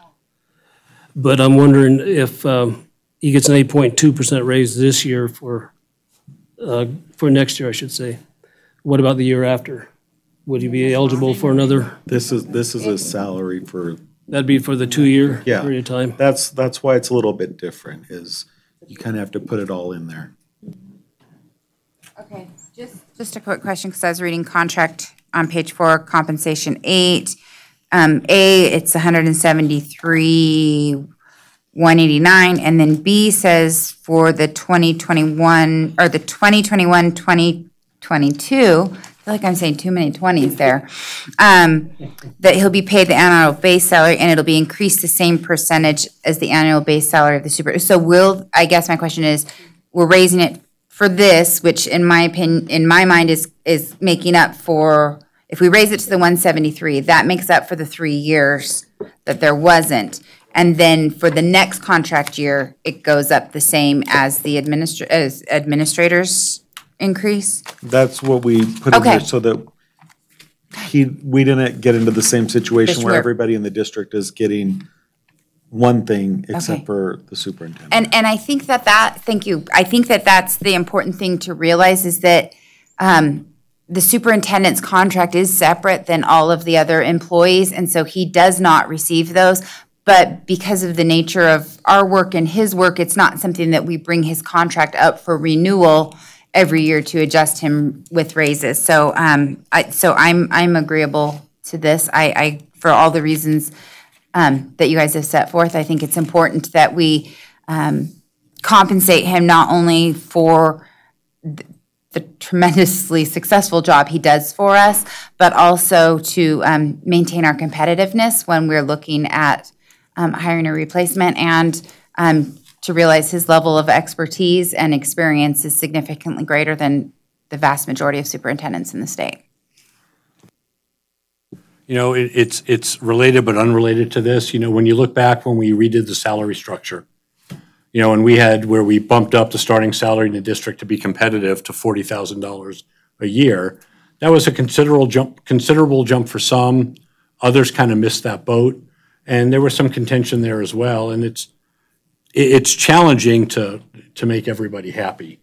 But I'm wondering if um, he gets an 8.2% raise this year for, uh, for next year, I should say. What about the year after? Would he be eligible for another? This is, this is a salary for, That'd be for the two-year Yeah. period of time? that's, that's why it's a little bit different, is you kind of have to put it all in there. Okay, just, just a quick question, because I was reading contract on page four, compensation eight. Um, A, it's hundred and seventy-three, one eighty-nine, and then B says for the twenty twenty-one, or the 2021, 2022. I feel like I'm saying too many twenties there. Um, that he'll be paid the annual base salary, and it'll be increased the same percentage as the annual base salary of the super. So will, I guess my question is, we're raising it for this, which in my opinion, in my mind is, is making up for, if we raise it to the one seventy-three, that makes up for the three years that there wasn't. And then for the next contract year, it goes up the same as the administr, as administrators increase? That's what we put in there so that he, we didn't get into the same situation Just where where- everybody in the district is getting one thing Okay. except for the superintendent. And, and I think that that, thank you, I think that that's the important thing to realize is that um, the superintendent's contract is separate than all of the other employees, and so he does not receive those. But because of the nature of our work and his work, it's not something that we bring his contract up for renewal every year to adjust him with raises. So, um, I, so I'm, I'm agreeable to this. I, I, for all the reasons um, that you guys have set forth, I think it's important that we um, compensate him not only for the tremendously successful job he does for us, but also to um, maintain our competitiveness when we're looking at um, hiring a replacement and um, to realize his level of expertise and experience is significantly greater than the vast majority of superintendents in the state. You know, it, it's, it's related but unrelated to this. You know, when you look back when we redid the salary structure, you know, and we had where we bumped up the starting salary in the district to be competitive to forty thousand dollars a year. That was a considerable jump, considerable jump for some. Others kind of missed that boat. And there was some contention there as well. And it's, it, it's challenging to, to make everybody happy.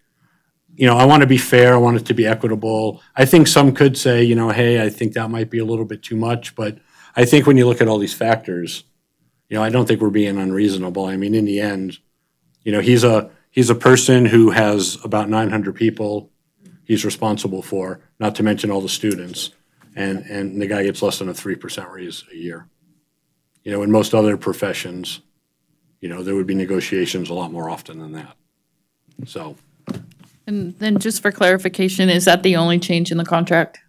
You know, I want to be fair, I want it to be equitable. I think some could say, you know, hey, I think that might be a little bit too much, but I think when you look at all these factors, you know, I don't think we're being unreasonable. I mean, in the end, you know, he's a, he's a person who has about nine hundred people he's responsible for, not to mention all the students. And, and the guy gets less than a three percent raise a year. You know, in most other professions, you know, there would be negotiations a lot more often than that. So, And then just for clarification, is that the only change in the contract?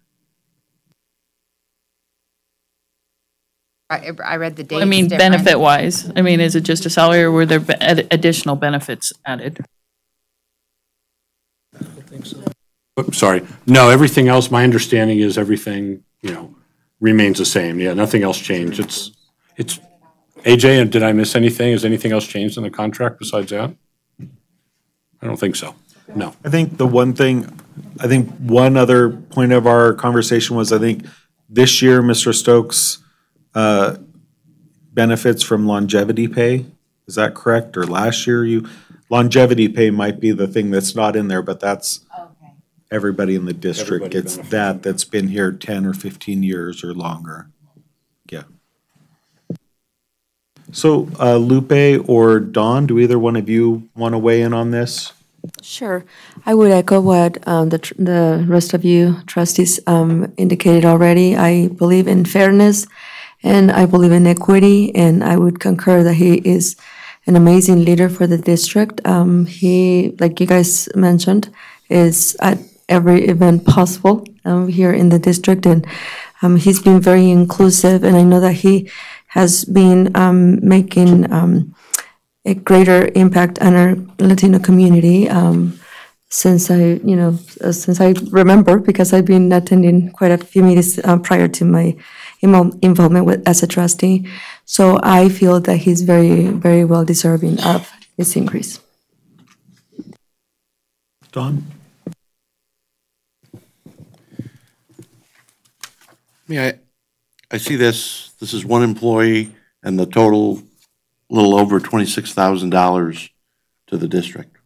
I, I read the dates I mean, different. benefit-wise, I mean, is it just a salary or were there additional benefits added? I think so. Oops, sorry. No, everything else, my understanding is everything, you know, remains the same. Yeah, nothing else changed. It's, it's, AJ, and did I miss anything? Has anything else changed in the contract besides that? I don't think so. No. I think the one thing, I think one other point of our conversation was, I think this year, Mr. Stokes, uh, benefits from longevity pay. Is that correct? Or last year you, longevity pay might be the thing that's not in there, but that's everybody in the district Everybody gets benefits. that, that's been here ten or fifteen years or longer. Yeah. So, uh, Lupe or Dawn, do either one of you want to weigh in on this? Sure. I would echo what um, the the rest of you trustees um, indicated already. I believe in fairness, and I believe in equity, and I would concur that he is an amazing leader for the district. Um, He, like you guys mentioned, is at every event possible um, here in the district, and um, he's been very inclusive, and I know that he has been um, making um, a greater impact on our Latino community um, since I, you know, uh, since I remember, because I've been attending quite a few meetings uh, prior to my involvement with, as a trustee. So I feel that he's very, very well deserving of this increase. Don? I mean, I, I see this, this is one employee and the total, little over twenty-six thousand dollars to the district.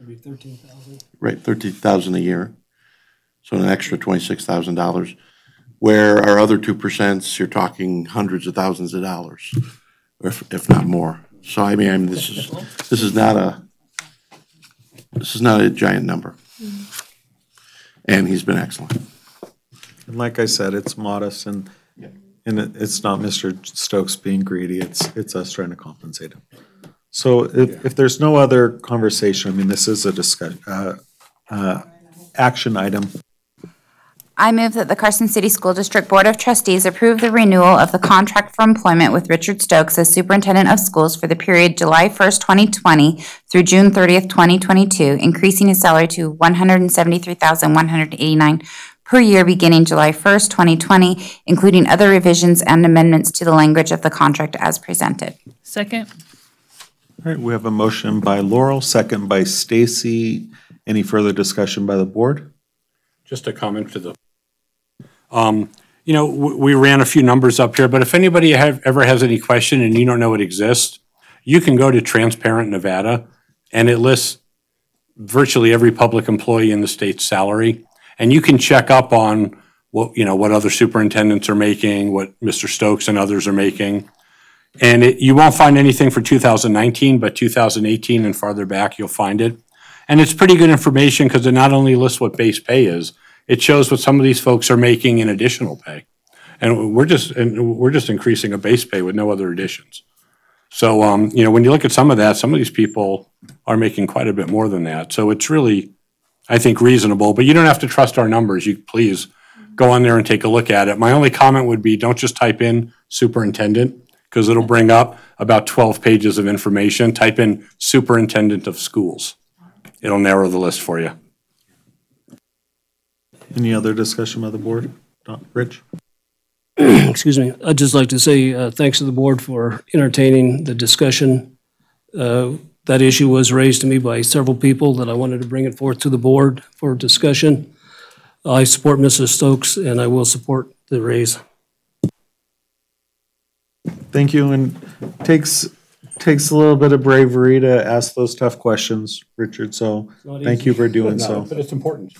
Maybe thirteen thousand. Right, thirteen thousand a year. So an extra twenty-six thousand dollars. Where our other two percents, you're talking hundreds of thousands of dollars, if, if not more. So I mean, I mean, this is, this is not a, this is not a giant number. And he's been excellent. And like I said, it's modest and, and it- it's not Mr. Stokes being greedy, it's, it's us trying to compensate him. So if, if there's no other conversation, I mean, this is a discuss, uh, uh, action item. I move that the Carson City School District Board of Trustees approve the renewal of the contract for employment with Richard Stokes as Superintendent of Schools for the period July 1st, 2020 through June 30th, 2022, increasing his salary to 173,189 per year beginning July 1st, 2020, including other revisions and amendments to the language of the contract as presented. Second? All right, we have a motion by Laurel, second by Stacy. Any further discussion by the board? Just a comment to the, um, you know, we ran a few numbers up here, but if anybody have, ever has any question and you don't know it exists, you can go to Transparent Nevada and it lists virtually every public employee in the state's salary. And you can check up on what, you know, what other superintendents are making, what Mr. Stokes and others are making. And it, you won't find anything for 2019, but 2018 and farther back, you'll find it. And it's pretty good information because it not only lists what base pay is, it shows what some of these folks are making in additional pay. And we're just, and we're just increasing a base pay with no other additions. So, um, you know, when you look at some of that, some of these people are making quite a bit more than that. So it's really, I think, reasonable, but you don't have to trust our numbers. You, please, go on there and take a look at it. My only comment would be, don't just type in superintendent, because it'll bring up about 12 pages of information. Type in superintendent of schools. It'll narrow the list for you. Any other discussion by the board? Don, Rich? Excuse me. I'd just like to say uh, thanks to the board for entertaining the discussion. Uh, That issue was raised to me by several people that I wanted to bring it forth to the board for discussion. I support Mrs. Stokes, and I will support the raise. Thank you, and takes, takes a little bit of bravery to ask those tough questions, Richard, so thank you for doing so. But it's important.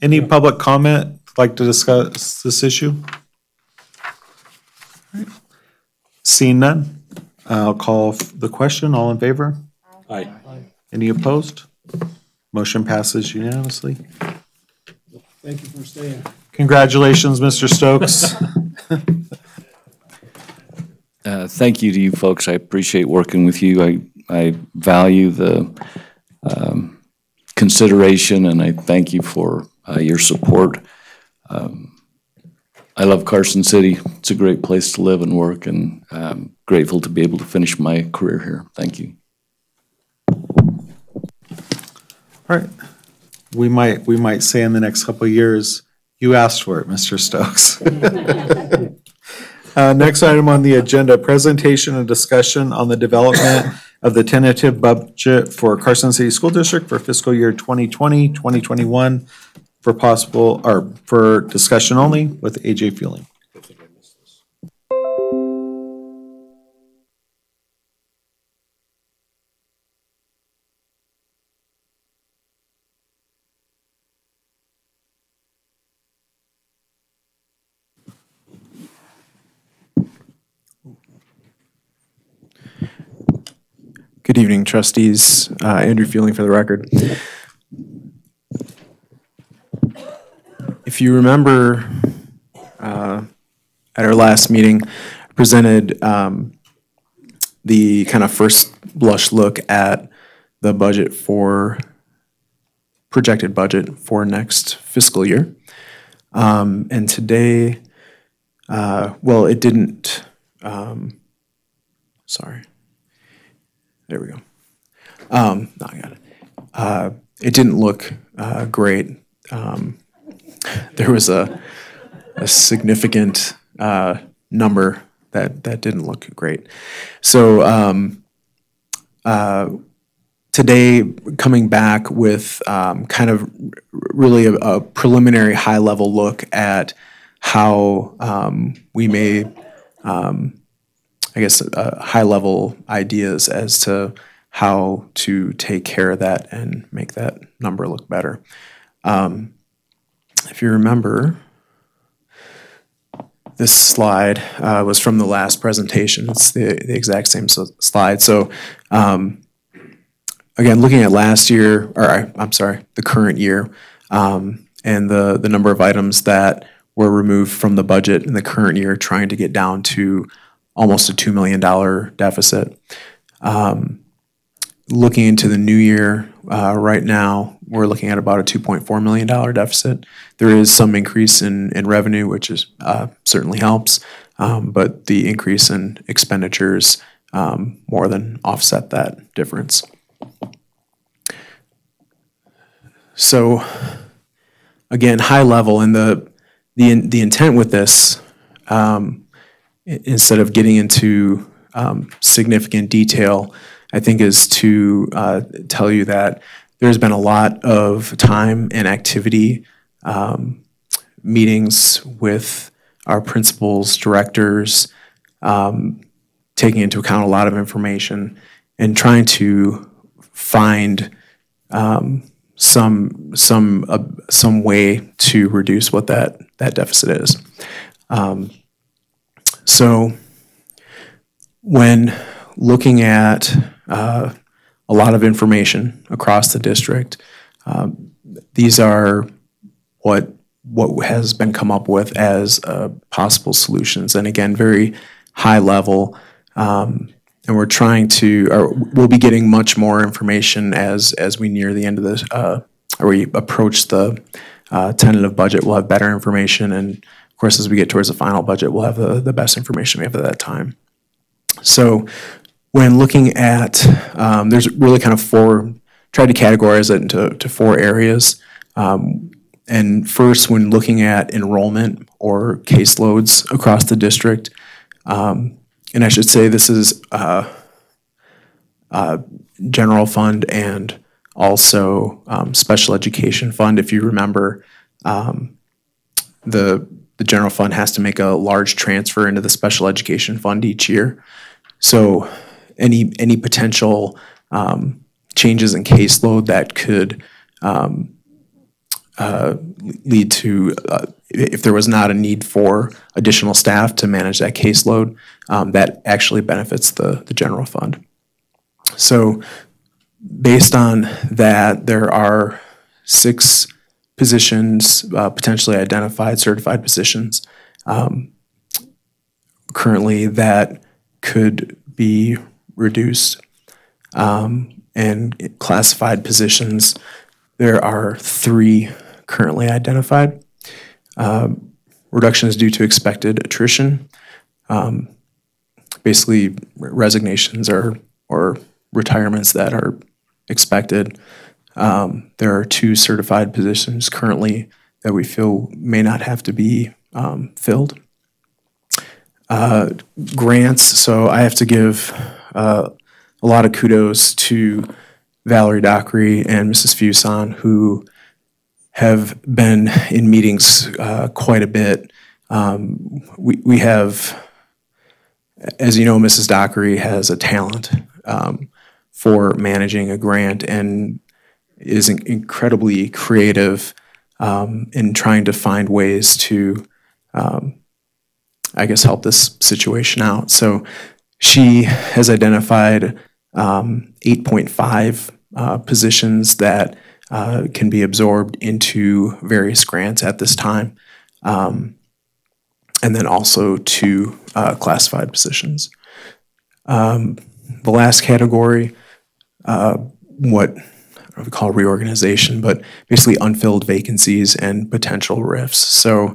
Any public comment, like to discuss this issue? Seeing none, I'll call the question, all in favor? Aye. Any opposed? Motion passes unanimously. Thank you for staying. Congratulations, Mr. Stokes. Uh, Thank you to you folks. I appreciate working with you. I, I value the um, consideration, and I thank you for uh, your support. Um, I love Carson City. It's a great place to live and work, and I'm grateful to be able to finish my career here. Thank you. All right. We might, we might say in the next couple of years, you asked for it, Mr. Stokes. Uh, Next item on the agenda, presentation and discussion on the development of the tentative budget for Carson City School District for fiscal year 2020, 2021 for possible, or for discussion only with AJ Feuling. Good evening, trustees. Uh, Andrew Feuling for the record. If you remember, uh, at our last meeting, I presented um, the kind of first blush look at the budget for, projected budget for next fiscal year. Um, And today, uh, well, it didn't, um, sorry. There we go. Um, no, I got it. Uh, it didn't look uh, great. Um, there was a, a significant uh, number that that didn't look great. So um, uh, today, coming back with um, kind of really a, a preliminary high level look at how um, we may, um, I guess, uh, high level ideas as to how to take care of that and make that number look better. Um, if you remember, this slide uh, was from the last presentation. It's the, the exact same s- slide. So, um, again, looking at last year, or I- I'm sorry, the current year, um, and the, the number of items that were removed from the budget in the current year, trying to get down to almost a $2 million deficit. Um, looking into the new year, uh, right now, we're looking at about a $2.4 million deficit. There is some increase in, in revenue, which is, uh, certainly helps, um, but the increase in expenditures um, more than offset that difference. So, again, high level, and the, the, the intent with this, um, instead of getting into um, significant detail, I think is to uh, tell you that there's been a lot of time and activity, um, meetings with our principals, directors, um, taking into account a lot of information and trying to find um, some some uh, some way to reduce what that that deficit is. Um, so when looking at uh, a lot of information across the district, um, these are what what has been come up with as uh, possible solutions, and again, very high level. Um, and we're trying to, we'll be getting much more information as as we near the end of this, uh, or we approach the uh, tentative budget. We'll have better information, and course, as we get towards the final budget, we'll have the, the best information we have at that time. So, when looking at, um, there's really kind of four. Tried to categorize it into to four areas. Um, and first, when looking at enrollment or caseloads across the district, um, and I should say this is uh, uh, general fund and also um, special education fund. If you remember, um, the the general fund has to make a large transfer into the special education fund each year. So any any potential um, changes in caseload that could um, uh, lead to uh, if there was not a need for additional staff to manage that caseload, um, that actually benefits the the general fund. So based on that, there are six positions uh, potentially identified, certified positions um, currently that could be reduced. Um, and classified positions, there are three currently identified. Um, reduction is due to expected attrition. Um, basically, resignations or or retirements that are expected. Um, there are two certified positions currently that we feel may not have to be um, filled. Uh, grants, so I have to give uh, a lot of kudos to Valerie Dockery and Mrs. Fuson, who have been in meetings uh, quite a bit. Um, we, we have, as you know, Mrs. Dockery has a talent um, for managing a grant and is in- incredibly creative um, in trying to find ways to, um, I guess, help this situation out. So she has identified um, 8.5 uh, positions that uh, can be absorbed into various grants at this time. Um, and then also two uh, classified positions. Um, the last category, uh, what we call reorganization, but basically unfilled vacancies and potential rifts. So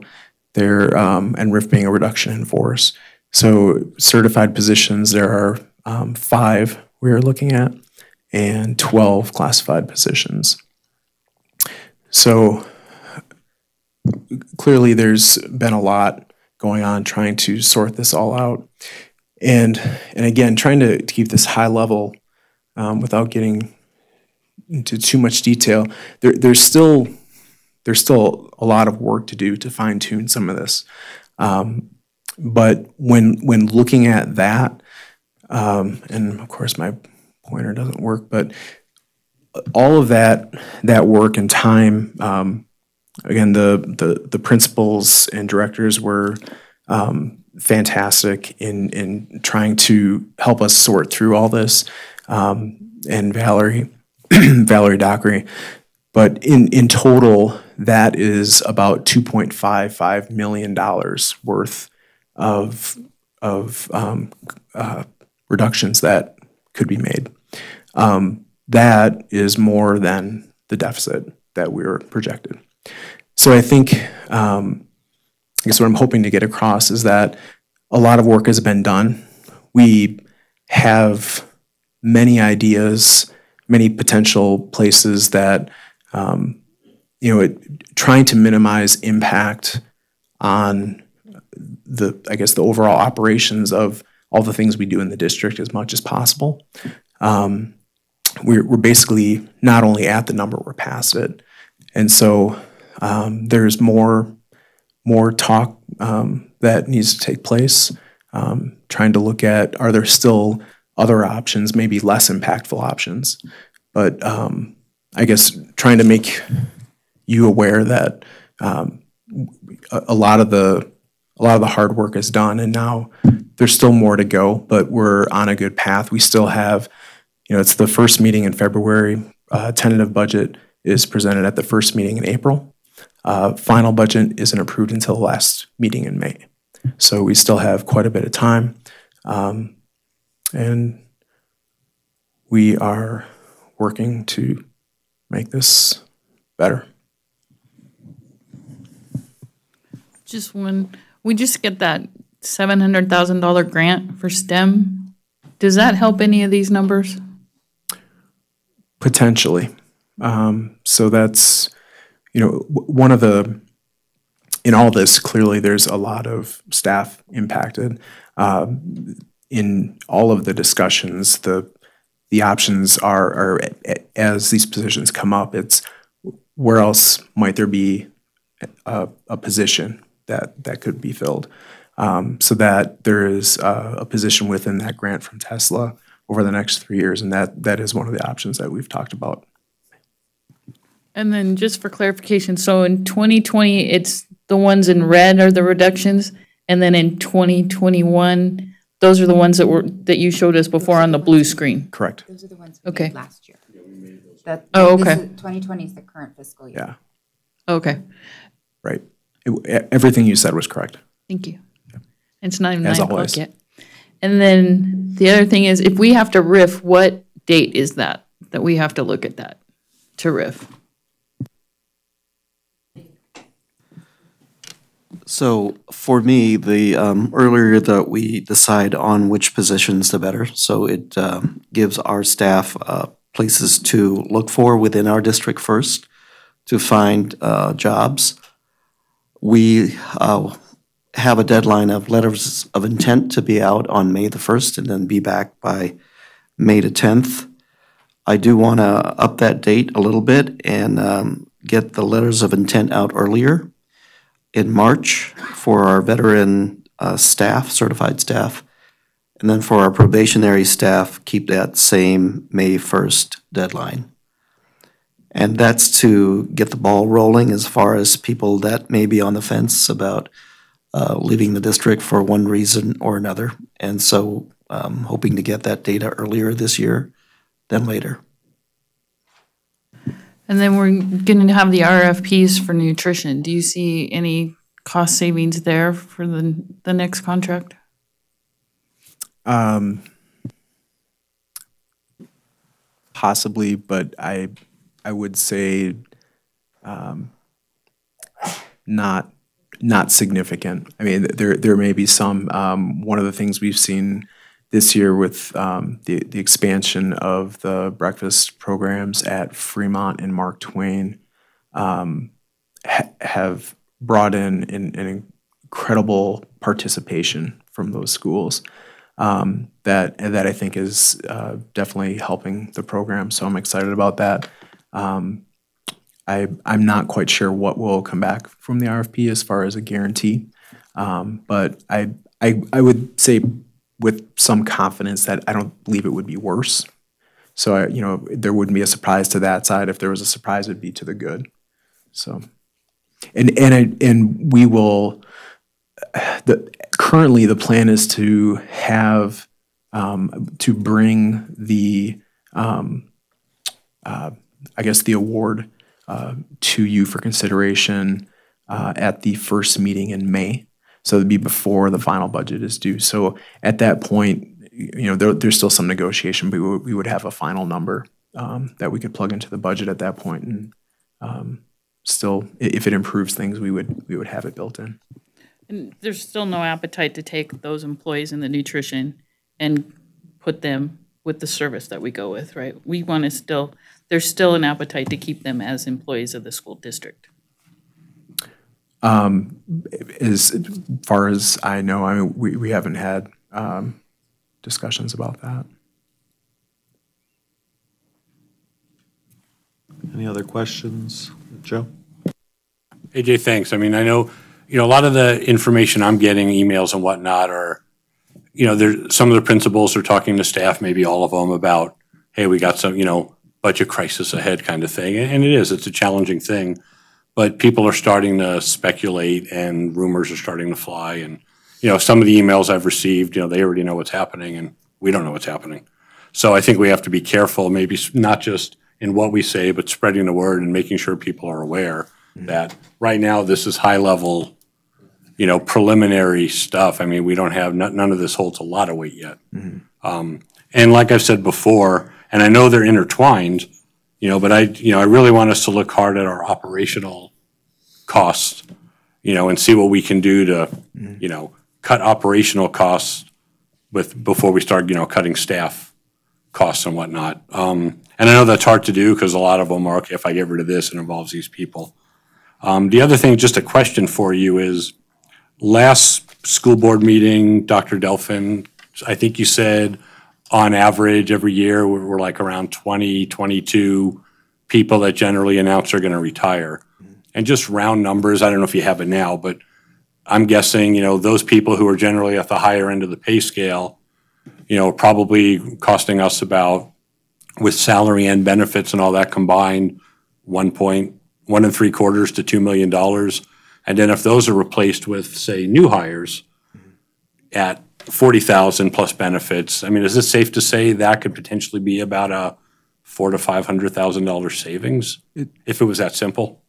there, um, and RIF being a reduction in force. So certified positions, there are um, five we are looking at, and 12 classified positions. So clearly, there's been a lot going on trying to sort this all out. And, and again, trying to, to keep this high level um, without getting into too much detail, there, there's still there's still a lot of work to do to fine tune some of this. Um, but when when looking at that, um, and of course my pointer doesn't work, but all of that that work and time, um, again the, the the principals and directors were um, fantastic in in trying to help us sort through all this, um, and Valerie Valerie Dockery. But in in total, that is about two point five five million dollars worth of of um, uh, reductions that could be made. Um, that is more than the deficit that we were projected. So I think, um, I guess what I'm hoping to get across is that a lot of work has been done. We have many ideas, many potential places that, um, you know, it, trying to minimize impact on the, I guess, the overall operations of all the things we do in the district as much as possible. Um, we're, we're basically not only at the number, we're past it. And so um, there's more, more talk um, that needs to take place, um, trying to look at are there still other options, maybe less impactful options. But um, I guess trying to make you aware that um, a, a lot of the a lot of the hard work is done and now there's still more to go, but we're on a good path. We still have, you know, it's the first meeting in February. Uh, tentative budget is presented at the first meeting in April. Uh, final budget isn't approved until the last meeting in May. So we still have quite a bit of time. Um, and we are working to make this better. Just one, we just get that seven hundred thousand dollar grant for STEM. Does that help any of these numbers? Potentially. Um, so that's, you know, one of the, in all this, clearly there's a lot of staff impacted. Um, in all of the discussions, the the options are, are as these positions come up, it's where else might there be a, a position that that could be filled, um, so that there is a, a position within that grant from Tesla over the next three years, and that that is one of the options that we've talked about. And then just for clarification, so in 2020, it's the ones in red are the reductions, and then in 2021, those are the ones that were, that you showed us before on the blue screen? Correct. Those are the ones we Okay. made last year. That- Oh, this okay. is- 2020 is the current fiscal year. Yeah, Okay, right. It- everything you said was correct. thank you. It's not even As nine o'clock always. yet. And then the other thing is, if we have to riff, what date is that, that we have to look at that to riff? So for me, the um, earlier that we decide on which positions, the better. So it um, gives our staff uh, places to look for within our district first to find uh, jobs. We uh, have a deadline of letters of intent to be out on May the 1st and then be back by May the 10th. I do want to up that date a little bit and um, get the letters of intent out earlier in March for our veteran uh, staff, certified staff. And then for our probationary staff, keep that same May 1st deadline. And that's to get the ball rolling as far as people that may be on the fence about uh, leaving the district for one reason or another. And so um, hoping to get that data earlier this year than later. And then we're going to have the RFPs for nutrition. Do you see any cost savings there for the, the next contract? Um, possibly, but I, I would say, um, not, not significant. I mean, there, there may be some, um, one of the things we've seen this year with, um, the, the expansion of the breakfast programs at Fremont and Mark Twain, um, ha- have brought in an, an incredible participation from those schools um, that that I think is uh, definitely helping the program. So I'm excited about that. Um, I I'm not quite sure what will come back from the RFP as far as a guarantee, um, but I I I would say with some confidence that I don't believe it would be worse. So I, you know there wouldn't be a surprise to that side. If there was a surprise, it'd be to the good. So, and and and we will. The currently the plan is to have um, to bring the um, uh, I guess the award uh, to you for consideration uh, at the first meeting in May. So it'd be before the final budget is due. So at that point, you know, there, there's still some negotiation, but we would, have a final number um, that we could plug into the budget at that point, and um, still, if it improves things, we would we would have it built in. And there's still no appetite to take those employees in the nutrition and put them with the service that we go with, right? We want to still, there's still an appetite to keep them as employees of the school district. Um, as far as I know, I mean, we, we haven't had um, discussions about that. Any other questions? Joe? AJ, thanks. I mean, I know, you know, a lot of the information I'm getting, emails and whatnot are, you know, there, some of the principals are talking to staff, maybe all of them, about, hey, we got some, you know, budget crisis ahead kind of thing. And it is, it's a challenging thing. But people are starting to speculate and rumors are starting to fly. And, you know, some of the emails I've received, you know, they already know what's happening and we don't know what's happening. So I think we have to be careful, maybe not just in what we say, but spreading the word and making sure people are aware that right now this is high level, you know, preliminary stuff. I mean, we don't have, none, none of this holds a lot of weight yet. Um, and like I've said before, and I know they're intertwined, you know, but I, you know, I really want us to look hard at our operational costs, you know, and see what we can do to, you know, cut operational costs with, before we start, you know, cutting staff costs and whatnot. Um, and I know that's hard to do because a lot of them are, okay, if I get rid of this, it involves these people. Um, the other thing, just a question for you is, last school board meeting, Dr. Delfin, I think you said on average every year, we're, we're like around 20, 22 people that generally announce are going to retire. And just round numbers, I don't know if you have it now, but I'm guessing, you know, those people who are generally at the higher end of the pay scale, you know, probably costing us about, with salary and benefits and all that combined, one point, one and three quarters to two million dollars. And then if those are replaced with, say, new hires at forty thousand plus benefits, I mean, is it safe to say that could potentially be about a four to five hundred thousand dollar savings? If it was that simple?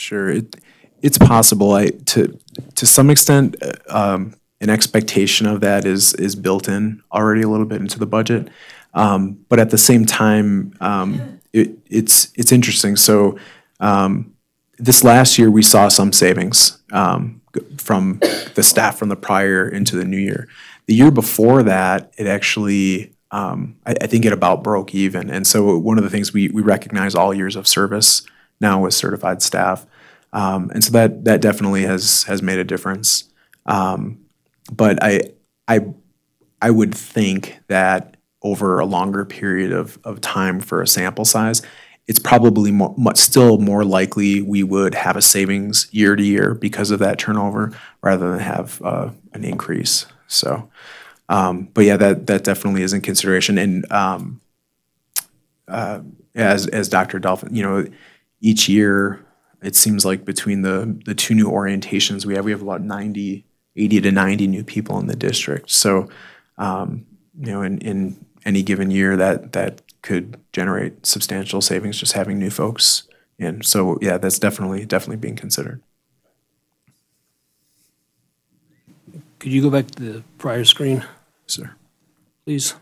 Sure, it, it's possible. I to to some extent, uh, um, an expectation of that is is built in already a little bit into the budget. Um, but at the same time, um, it, it's it's interesting. So um, this last year, we saw some savings um, from the staff from the prior into the new year. The year before that, it actually um, I, I think it about broke even. And so one of the things we we recognize all years of service now with certified staff. Um, and so that that definitely has has made a difference. Um, but I I I would think that over a longer period of of time for a sample size, it's probably more, much still more likely we would have a savings year to year because of that turnover rather than have uh, an increase. So, um, but yeah, that that definitely is in consideration. And um, uh, as as Dr. Delfin, you know, each year it seems like between the the two new orientations we have, we have about 90, 80 to 90 new people in the district. So, um, you know, in, in any given year, that that could generate substantial savings just having new folks in. So, yeah, that's definitely definitely being considered. Could you go back to the prior screen, Sir. please?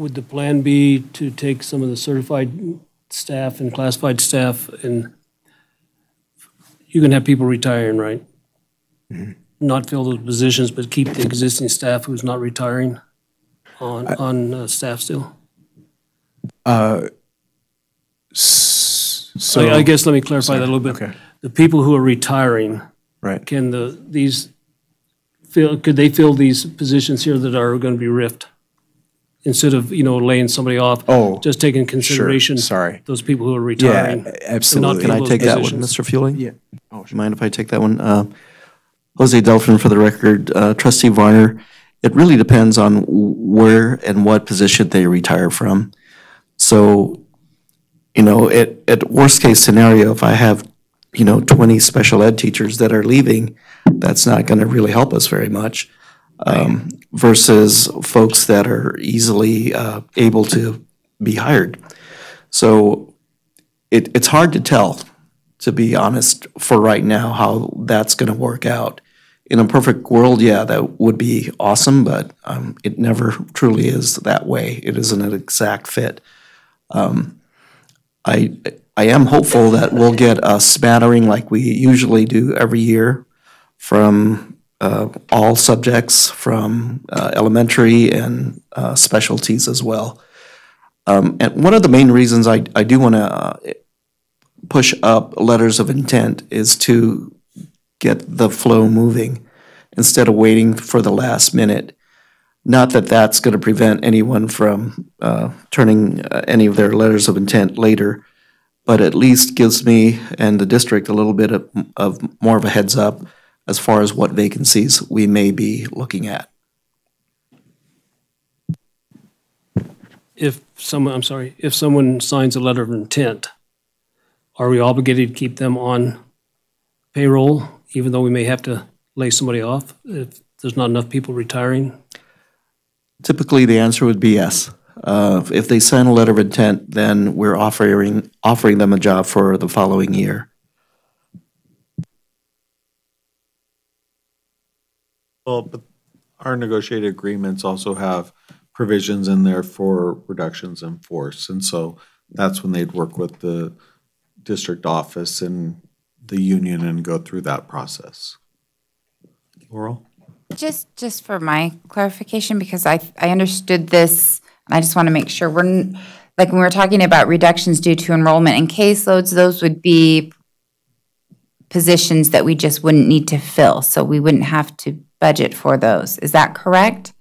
Would the plan be to take some of the certified staff and classified staff and you can have people retiring, right? not fill those positions, but keep the existing staff who's not retiring on, on uh, staff still? Uh, So. I I guess let me clarify that a little bit. Okay. The people who are retiring, Right. can the, these, fill, could they fill these positions here that are going to be riffed? Instead of, you know, laying somebody off? Oh, Just taking consideration. Sure, sorry. Those people who are retiring. and not absolutely. Can I fill those take that one. Mr. Feuling? Yeah. Oh, you mind if I take that one? Uh, Jose Delfin for the record, uh, trustee Varner, it really depends on where and what position they retire from. So, you know, at, at worst case scenario, if I have, you know, twenty special ed teachers that are leaving, that's not gonna really help us very much. Um, versus folks that are easily, uh, able to be hired. So it, it's hard to tell, to be honest, for right now, how that's gonna work out. In a perfect world, yeah, that would be awesome, but, um, it never truly is that way. It isn't an exact fit. Um, I, I am hopeful that we'll get a smattering like we usually do every year from, uh, all subjects, from, uh, elementary and, uh, specialties as well. Um, and one of the main reasons I, I do want to push up letters of intent is to get the flow moving instead of waiting for the last minute. Not that that's going to prevent anyone from uh, turning uh, any of their letters of intent later, but at least gives me and the district a little bit of, of more of a heads up as far as what vacancies we may be looking at. If someone, I'm sorry, if someone signs a letter of intent, are we obligated to keep them on payroll, even though we may have to lay somebody off if there's not enough people retiring? Typically, the answer would be yes. Uh, If they sign a letter of intent, then we're offering, offering them a job for the following year. Well, but our negotiated agreements also have provisions in there for reductions in force. And so that's when they'd work with the district office and the union and go through that process. Laurel? Just, just for my clarification, because I, I understood this, and I just want to make sure we're, like, when we're talking about reductions due to enrollment and caseloads, those would be positions that we just wouldn't need to fill, so we wouldn't have to budget for those. Is that correct?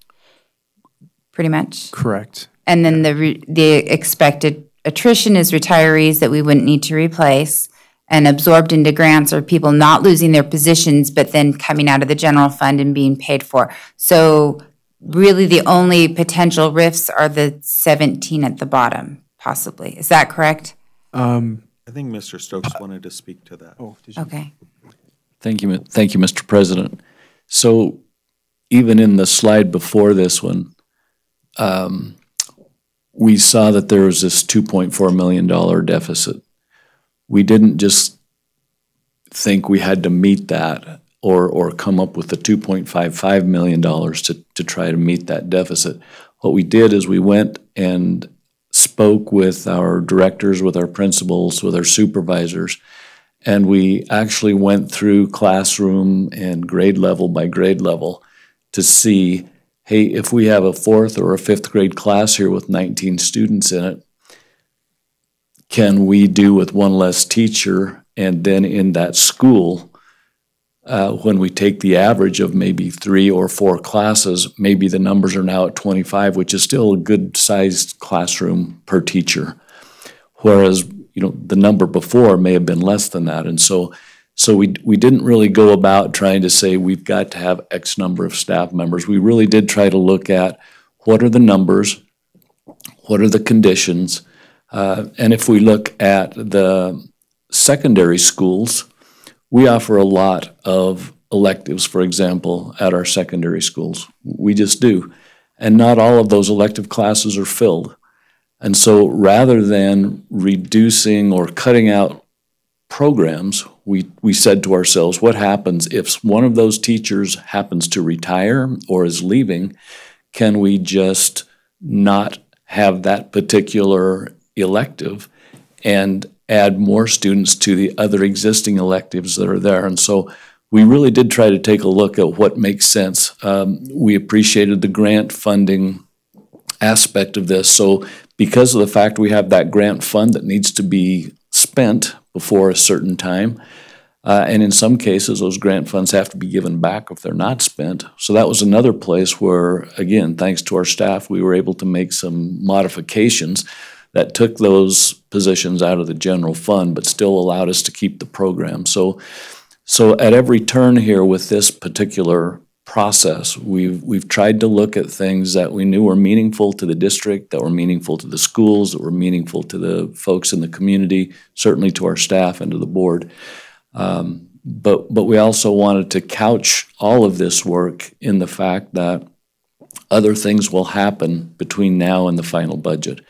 Pretty much? Correct. And then the, re- the expected attrition is retirees that we wouldn't need to replace. And absorbed into grants are people not losing their positions, but then coming out of the general fund and being paid for. So really, the only potential rifts are the 17 at the bottom, possibly. Is that correct? Um, I think Mr. Stokes wanted to speak to that. oh, did Okay. Thank you, thank you, Mr. President. So even in the slide before this one, um, we saw that there was this $2.4 million deficit. We didn't just think we had to meet that or, or come up with the $2.55 million to, to try to meet that deficit. What we did is we went and spoke with our directors, with our principals, with our supervisors, and we actually went through classroom and grade level by grade level to see, hey, if we have a fourth or a fifth grade class here with 19 students in it, can we do with one less teacher? And then in that school, uh, when we take the average of maybe three or four classes, maybe the numbers are now at 25, which is still a good sized classroom per teacher. Whereas, you know, the number before may have been less than that. And so, so we, we didn't really go about trying to say we've got to have X number of staff members. We really did try to look at what are the numbers, what are the conditions, uh, and if we look at the secondary schools, we offer a lot of electives, for example, at our secondary schools. We just do. And not all of those elective classes are filled. And so rather than reducing or cutting out programs, we, we said to ourselves, what happens if one of those teachers happens to retire or is leaving? Can we just not have that particular elective and add more students to the other existing electives that are there? And so we really did try to take a look at what makes sense. Um, we appreciated the grant funding aspect of this. So because of the fact we have that grant fund that needs to be spent before a certain time, uh, and in some cases, those grant funds have to be given back if they're not spent. So that was another place where, again, thanks to our staff, we were able to make some modifications that took those positions out of the general fund, but still allowed us to keep the program. So, so at every turn here with this particular process, we've we've tried to look at things that we knew were meaningful to the district, that were meaningful to the schools, that were meaningful to the folks in the community, certainly to our staff and to the board. Um, but but we also wanted to couch all of this work in the fact that other things will happen between now and the final budget,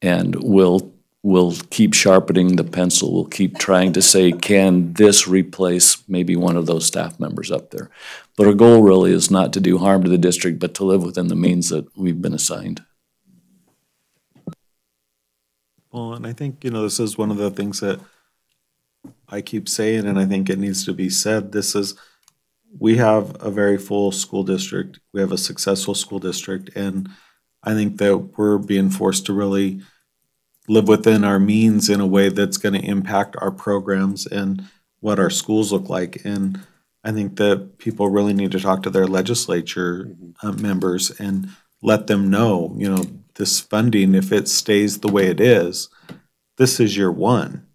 and we'll we'll keep sharpening the pencil. We'll keep trying to say, can this replace maybe one of those staff members up there? But our goal really is not to do harm to the district, but to live within the means that we've been assigned. Well, and I think, you know, this is one of the things that I keep saying, and I think it needs to be said, this is, we have a very full school district. We have a successful school district, and I think that we're being forced to really live within our means in a way that's going to impact our programs and what our schools look like. And I think that people really need to talk to their legislature uh, members and let them know, you know, this funding, if it stays the way it is, this is year one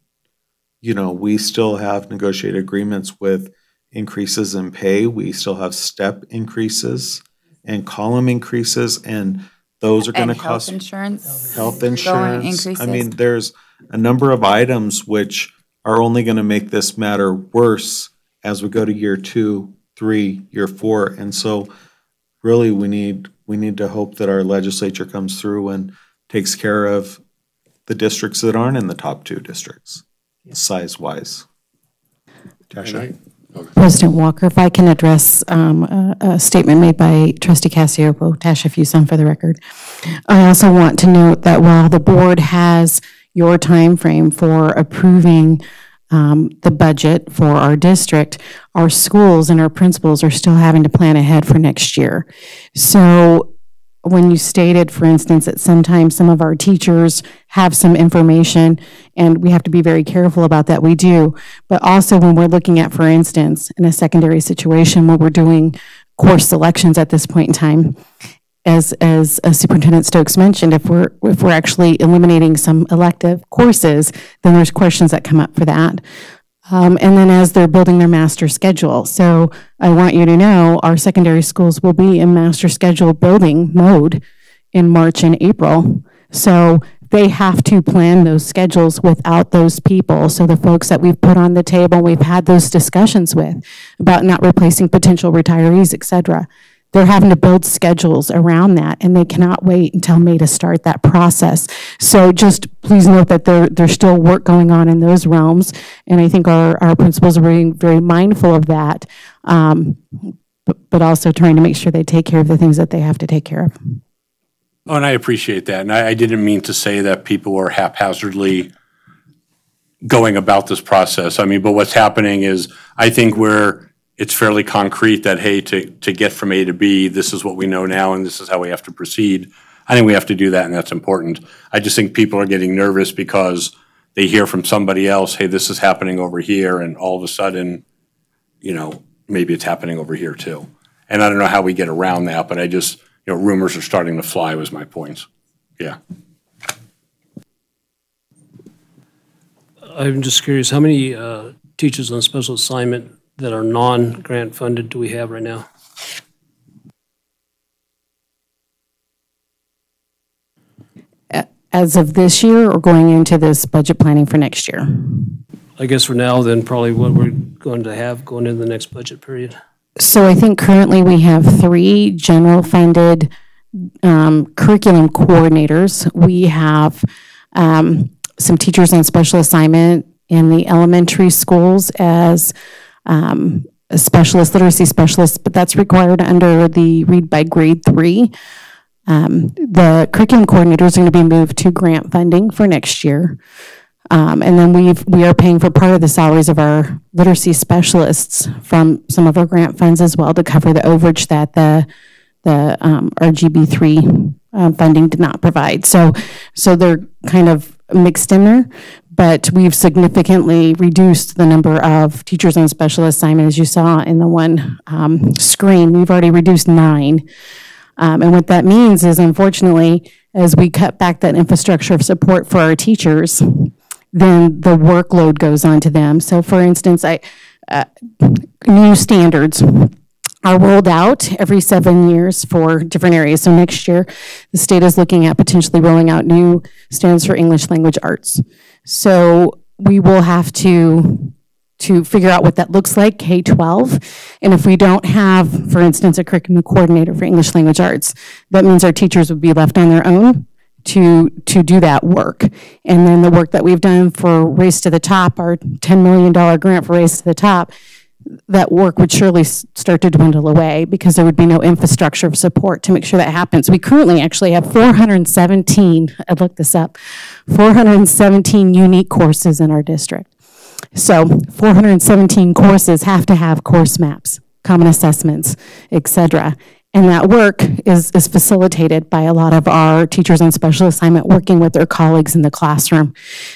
you know, we still have negotiated agreements with increases in pay. We still have step increases and column increases, and those are going to cost. health insurance. Health going insurance. I mean, there's a number of items which are only going to make this matter worse as we go to year two, three, year four. And so really, we need, we need to hope that our legislature comes through and takes care of the districts that aren't in the top two districts, size-wise. Tasha? President Walker, if I can address um, a a statement made by trustee Cacioppo, Tasha Fuson for the record. I also want to note that while the board has your time frame for approving um, the budget for our district, our schools and our principals are still having to plan ahead for next year. So when you stated, for instance, that sometimes some of our teachers have some information, and we have to be very careful about that, we do. But also when we're looking at, for instance, in a secondary situation where we're doing course selections at this point in time, as, as uh, Superintendent Stokes mentioned, if we're, if we're actually eliminating some elective courses, then there's questions that come up for that. Um, and then as they're building their master schedule. So I want you to know, our secondary schools will be in master schedule building mode in March and April. So they have to plan those schedules without those people. So the folks that we've put on the table, we've had those discussions with about not replacing potential retirees, et cetera. They're having to build schedules around that, and they cannot wait until May to start that process. So just please note that there, there's still work going on in those realms, and I think our, our principals are being very mindful of that, um, but, but also trying to make sure they take care of the things that they have to take care of. Oh, and I appreciate that. And I, I didn't mean to say that people are haphazardly going about this process. I mean, but what's happening is, I think we're, it's fairly concrete that, hey, to, to get from A to B, this is what we know now and this is how we have to proceed. I think we have to do that and that's important. I just think people are getting nervous because they hear from somebody else, hey, this is happening over here, and all of a sudden, you know, maybe it's happening over here too. And I don't know how we get around that, but I just, you know, rumors are starting to fly was my point. Yeah. I'm just curious, how many uh, teachers on special assignment that are non-grant funded do we have right now? As of this year or going into this budget planning for next year? I guess for now, then probably what we're going to have going into the next budget period. So I think currently we have three general funded um, curriculum coordinators. We have um, some teachers on special assignment in the elementary schools as um, specialist, literacy specialists, but that's required under the read by grade three. Um, the curriculum coordinators are going to be moved to grant funding for next year. Um, And then we've, we are paying for part of the salaries of our literacy specialists from some of our grant funds as well to cover the overage that the, the um, RGB3 uh, funding did not provide. So, so they're kind of mixed in there, but we've significantly reduced the number of teachers on special assignment, as you saw in the one um, screen. We've already reduced nine. Um, And what that means is unfortunately, as we cut back that infrastructure of support for our teachers, then the workload goes on to them. So for instance, I, uh, new standards are rolled out every seven years for different areas. So next year, the state is looking at potentially rolling out new standards for English language arts. So we will have to to figure out what that looks like, K-12. And if we don't have, for instance, a curriculum coordinator for English language arts, that means our teachers would be left on their own to, to do that work. And then the work that we've done for Race to the Top, our $10 million grant for Race to the Top, that work would surely start to dwindle away because there would be no infrastructure of support to make sure that happens. We currently actually have 417, I looked this up, 417 unique courses in our district. So 417 courses have to have course maps, common assessments, et cetera. And that work is, is facilitated by a lot of our teachers on special assignment working with their colleagues in the classroom.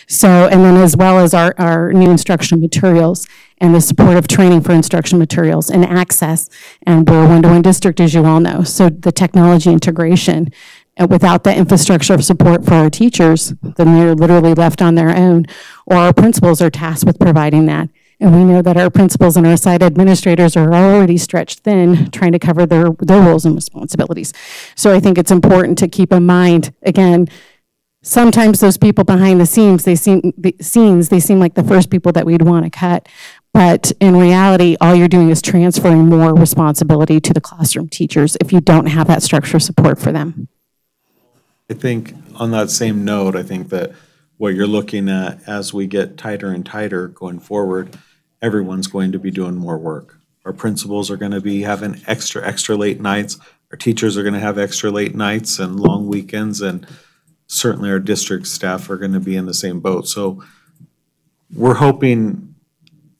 So, and then as well as our, our new instructional materials and the supportive training for instruction materials and access. And we're a one-to-one district, as you all know. So the technology integration, and without the infrastructure of support for our teachers, then they're literally left on their own. Or our principals are tasked with providing that. And we know that our principals and our site administrators are already stretched thin trying to cover their, their roles and responsibilities. So I think it's important to keep in mind, again, sometimes those people behind the scenes, they seem, the scenes, they seem like the first people that we'd want to cut. But in reality, all you're doing is transferring more responsibility to the classroom teachers if you don't have that structure support for them. I think on that same note, I think that what you're looking at as we get tighter and tighter going forward, everyone's going to be doing more work. Our principals are going to be having extra, extra late nights. Our teachers are going to have extra late nights and long weekends, and certainly our district staff are going to be in the same boat. So we're hoping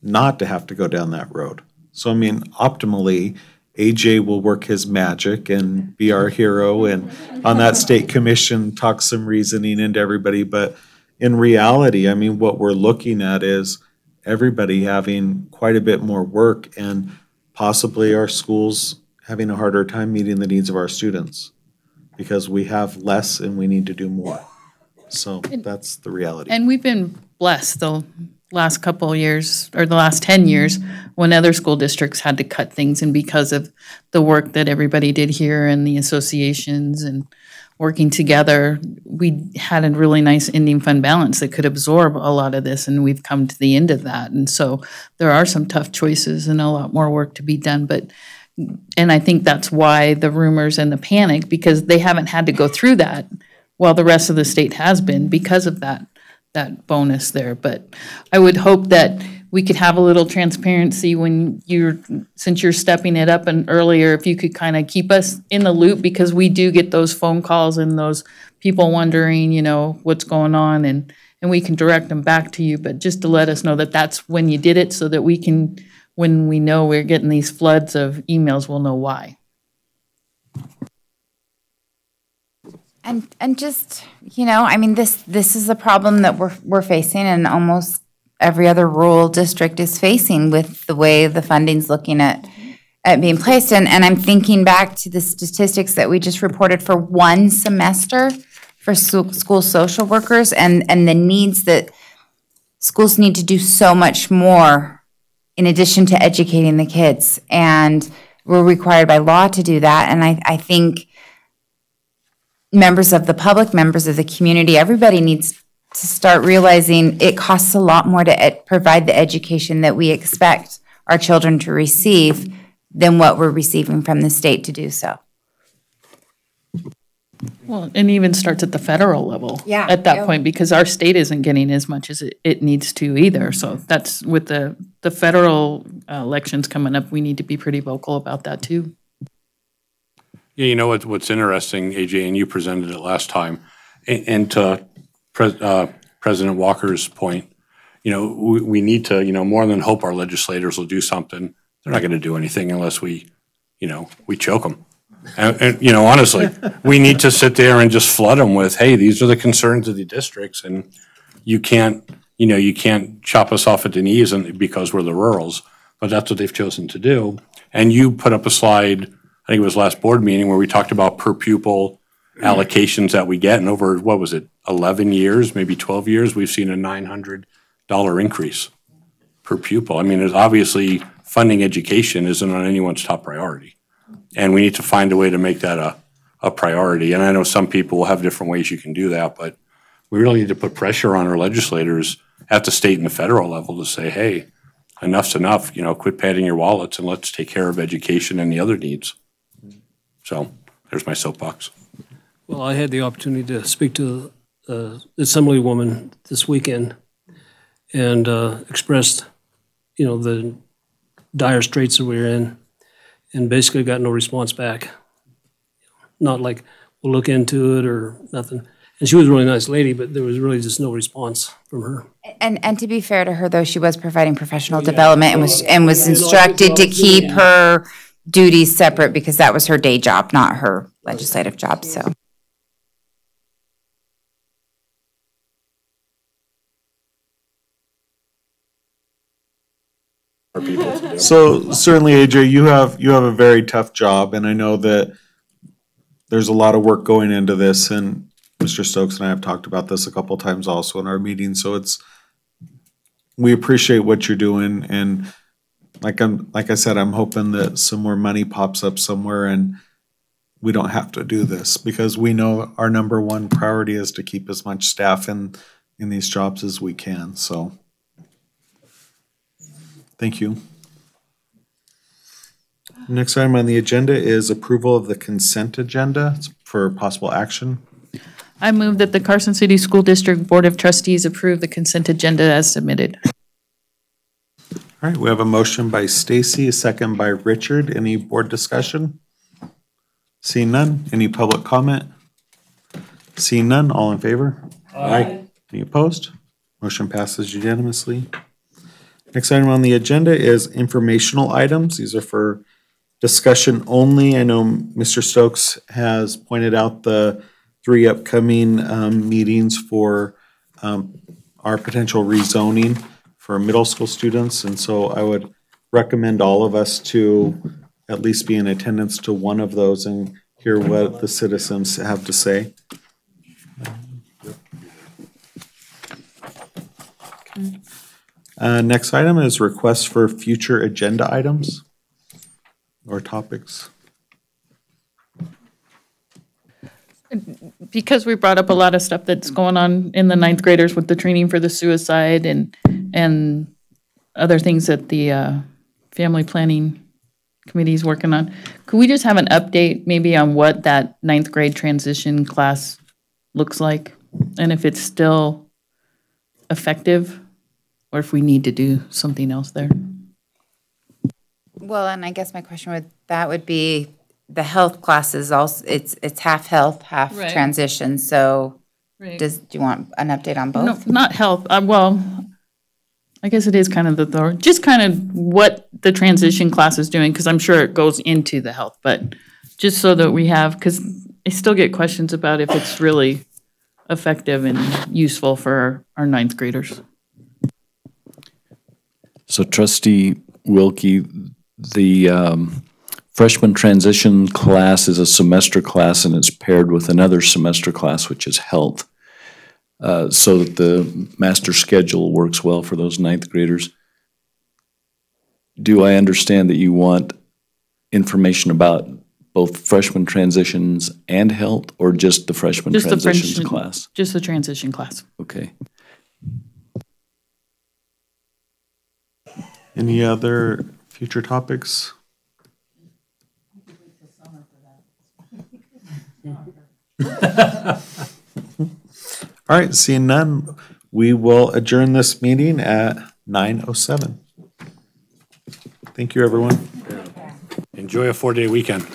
not to have to go down that road. So I mean, optimally, AJ will work his magic and be our hero and on that state commission, talk some reasoning into everybody. But in reality, I mean, what we're looking at is everybody having quite a bit more work and possibly our schools having a harder time meeting the needs of our students because we have less and we need to do more. So that's the reality. And we've been blessed the last couple years, or the last 10 years, when other school districts had to cut things, and because of the work that everybody did here and the associations and working together, we had a really nice ending fund balance that could absorb a lot of this, and we've come to the end of that. And so there are some tough choices and a lot more work to be done, but and I think that's why the rumors and the panic, because they haven't had to go through that while the rest of the state has been because of that, that bonus there. But I would hope that we could have a little transparency when you're, since you're stepping it up and earlier, if you could kind of keep us in the loop, because we do get those phone calls and those people wondering, you know, what's going on, and, and we can direct them back to you, but just to let us know that that's when you did it, so that we can, when we know we're getting these floods of emails, we'll know why. And and just you know, I mean, this this is a problem that we're we're facing, and almost every other rural district is facing with the way the funding's looking at at being placed. And and I'm thinking back to the statistics that we just reported for one semester for school, school social workers, and and the needs that schools need to do so much more in addition to educating the kids, and we're required by law to do that. And I I think members of the public, members of the community, everybody needs to start realizing it costs a lot more to ed- provide the education that we expect our children to receive than what we're receiving from the state to do so. Well, and even starts at the federal level. Yeah, At that yeah. point, because our state isn't getting as much as it, it needs to either. So that's with the, the federal uh, elections coming up, we need to be pretty vocal about that too. Yeah, you know what, what's interesting, AJ, and you presented it last time, and, and to Pres- uh, President Walker's point, you know, we, we need to, you know, more than hope our legislators will do something. They're not going to do anything unless we, you know, we choke them. And, and, you know, honestly, we need to sit there and just flood them with, hey, these are the concerns of the districts and you can't, you know, you can't chop us off at the knees and, because we're the rurals. But that's what they've chosen to do. And you put up a slide, I think it was last board meeting, where we talked about per pupil allocations that we get. And over, what was it, 11 years, maybe 12 years, we've seen a $900 increase per pupil. I mean, there's obviously funding education isn't on anyone's top priority. And we need to find a way to make that a, a priority. And I know some people will have different ways you can do that, but we really need to put pressure on our legislators at the state and the federal level to say, hey, enough's enough, you know, quit padding your wallets and let's take care of education and the other needs. So there's my soapbox. Well, I had the opportunity to speak to uh, the Assemblywoman this weekend and uh, expressed, you know, the dire straits that we're in, and basically got no response back. Not like, we'll look into it or nothing. And she was a really nice lady, but there was really just no response from her. And, and to be fair to her, though, she was providing professional development and was, and was instructed to keep her duties separate because that was her day job, not her legislative job, so. So certainly, AJ, you have, you have a very tough job, and I know that there's a lot of work going into this, and Mr. Stokes and I have talked about this a couple times also in our meetings, so it's, we appreciate what you're doing, and like I'm, like I said, I'm hoping that some more money pops up somewhere and we don't have to do this, because we know our number one priority is to keep as much staff in, in these jobs as we can, so. Thank you. Next item on the agenda is approval of the consent agenda for possible action. I move that the Carson City School District Board of Trustees approve the consent agenda as submitted. All right, we have a motion by Stacy, a second by Richard. Any board discussion? Seeing none, any public comment? Seeing none, all in favor? Aye. Any opposed? Motion passes unanimously. Next item on the agenda is informational items. These are for discussion only. I know Mr. Stokes has pointed out the three upcoming um, meetings for um, our potential rezoning for middle school students. And so I would recommend all of us to at least be in attendance to one of those and hear what the citizens have to say. Uh, next item is requests for future agenda items or topics. Because we brought up a lot of stuff that's going on in the ninth graders with the training for the suicide and, and other things that the uh, family planning committee is working on. Could we just have an update maybe on what that ninth grade transition class looks like? And if it's still effective, or if we need to do something else there? Well, and I guess my question would, that would be, the health classes also, it's, it's half health, half Right. transition, so Right. does, do you want an update on No, both? not health, uh, well, I guess it is kind of the, thor- just kind of what the transition class is doing, because I'm sure it goes into the health, but just so that we have, because I still get questions about if it's really effective and useful for our- our ninth graders. So trustee Wilkie, the um, freshman transition class is a semester class and it's paired with another semester class, which is health. Uh, So that the master schedule works well for those ninth graders. Do I understand that you want information about both freshman transitions and health or just the freshman Just the transitions freshman- class? Just the transition class. Okay. Any other future topics? All right, seeing none, we will adjourn this meeting at nine oh seven. Thank you, everyone. Enjoy a four-day weekend.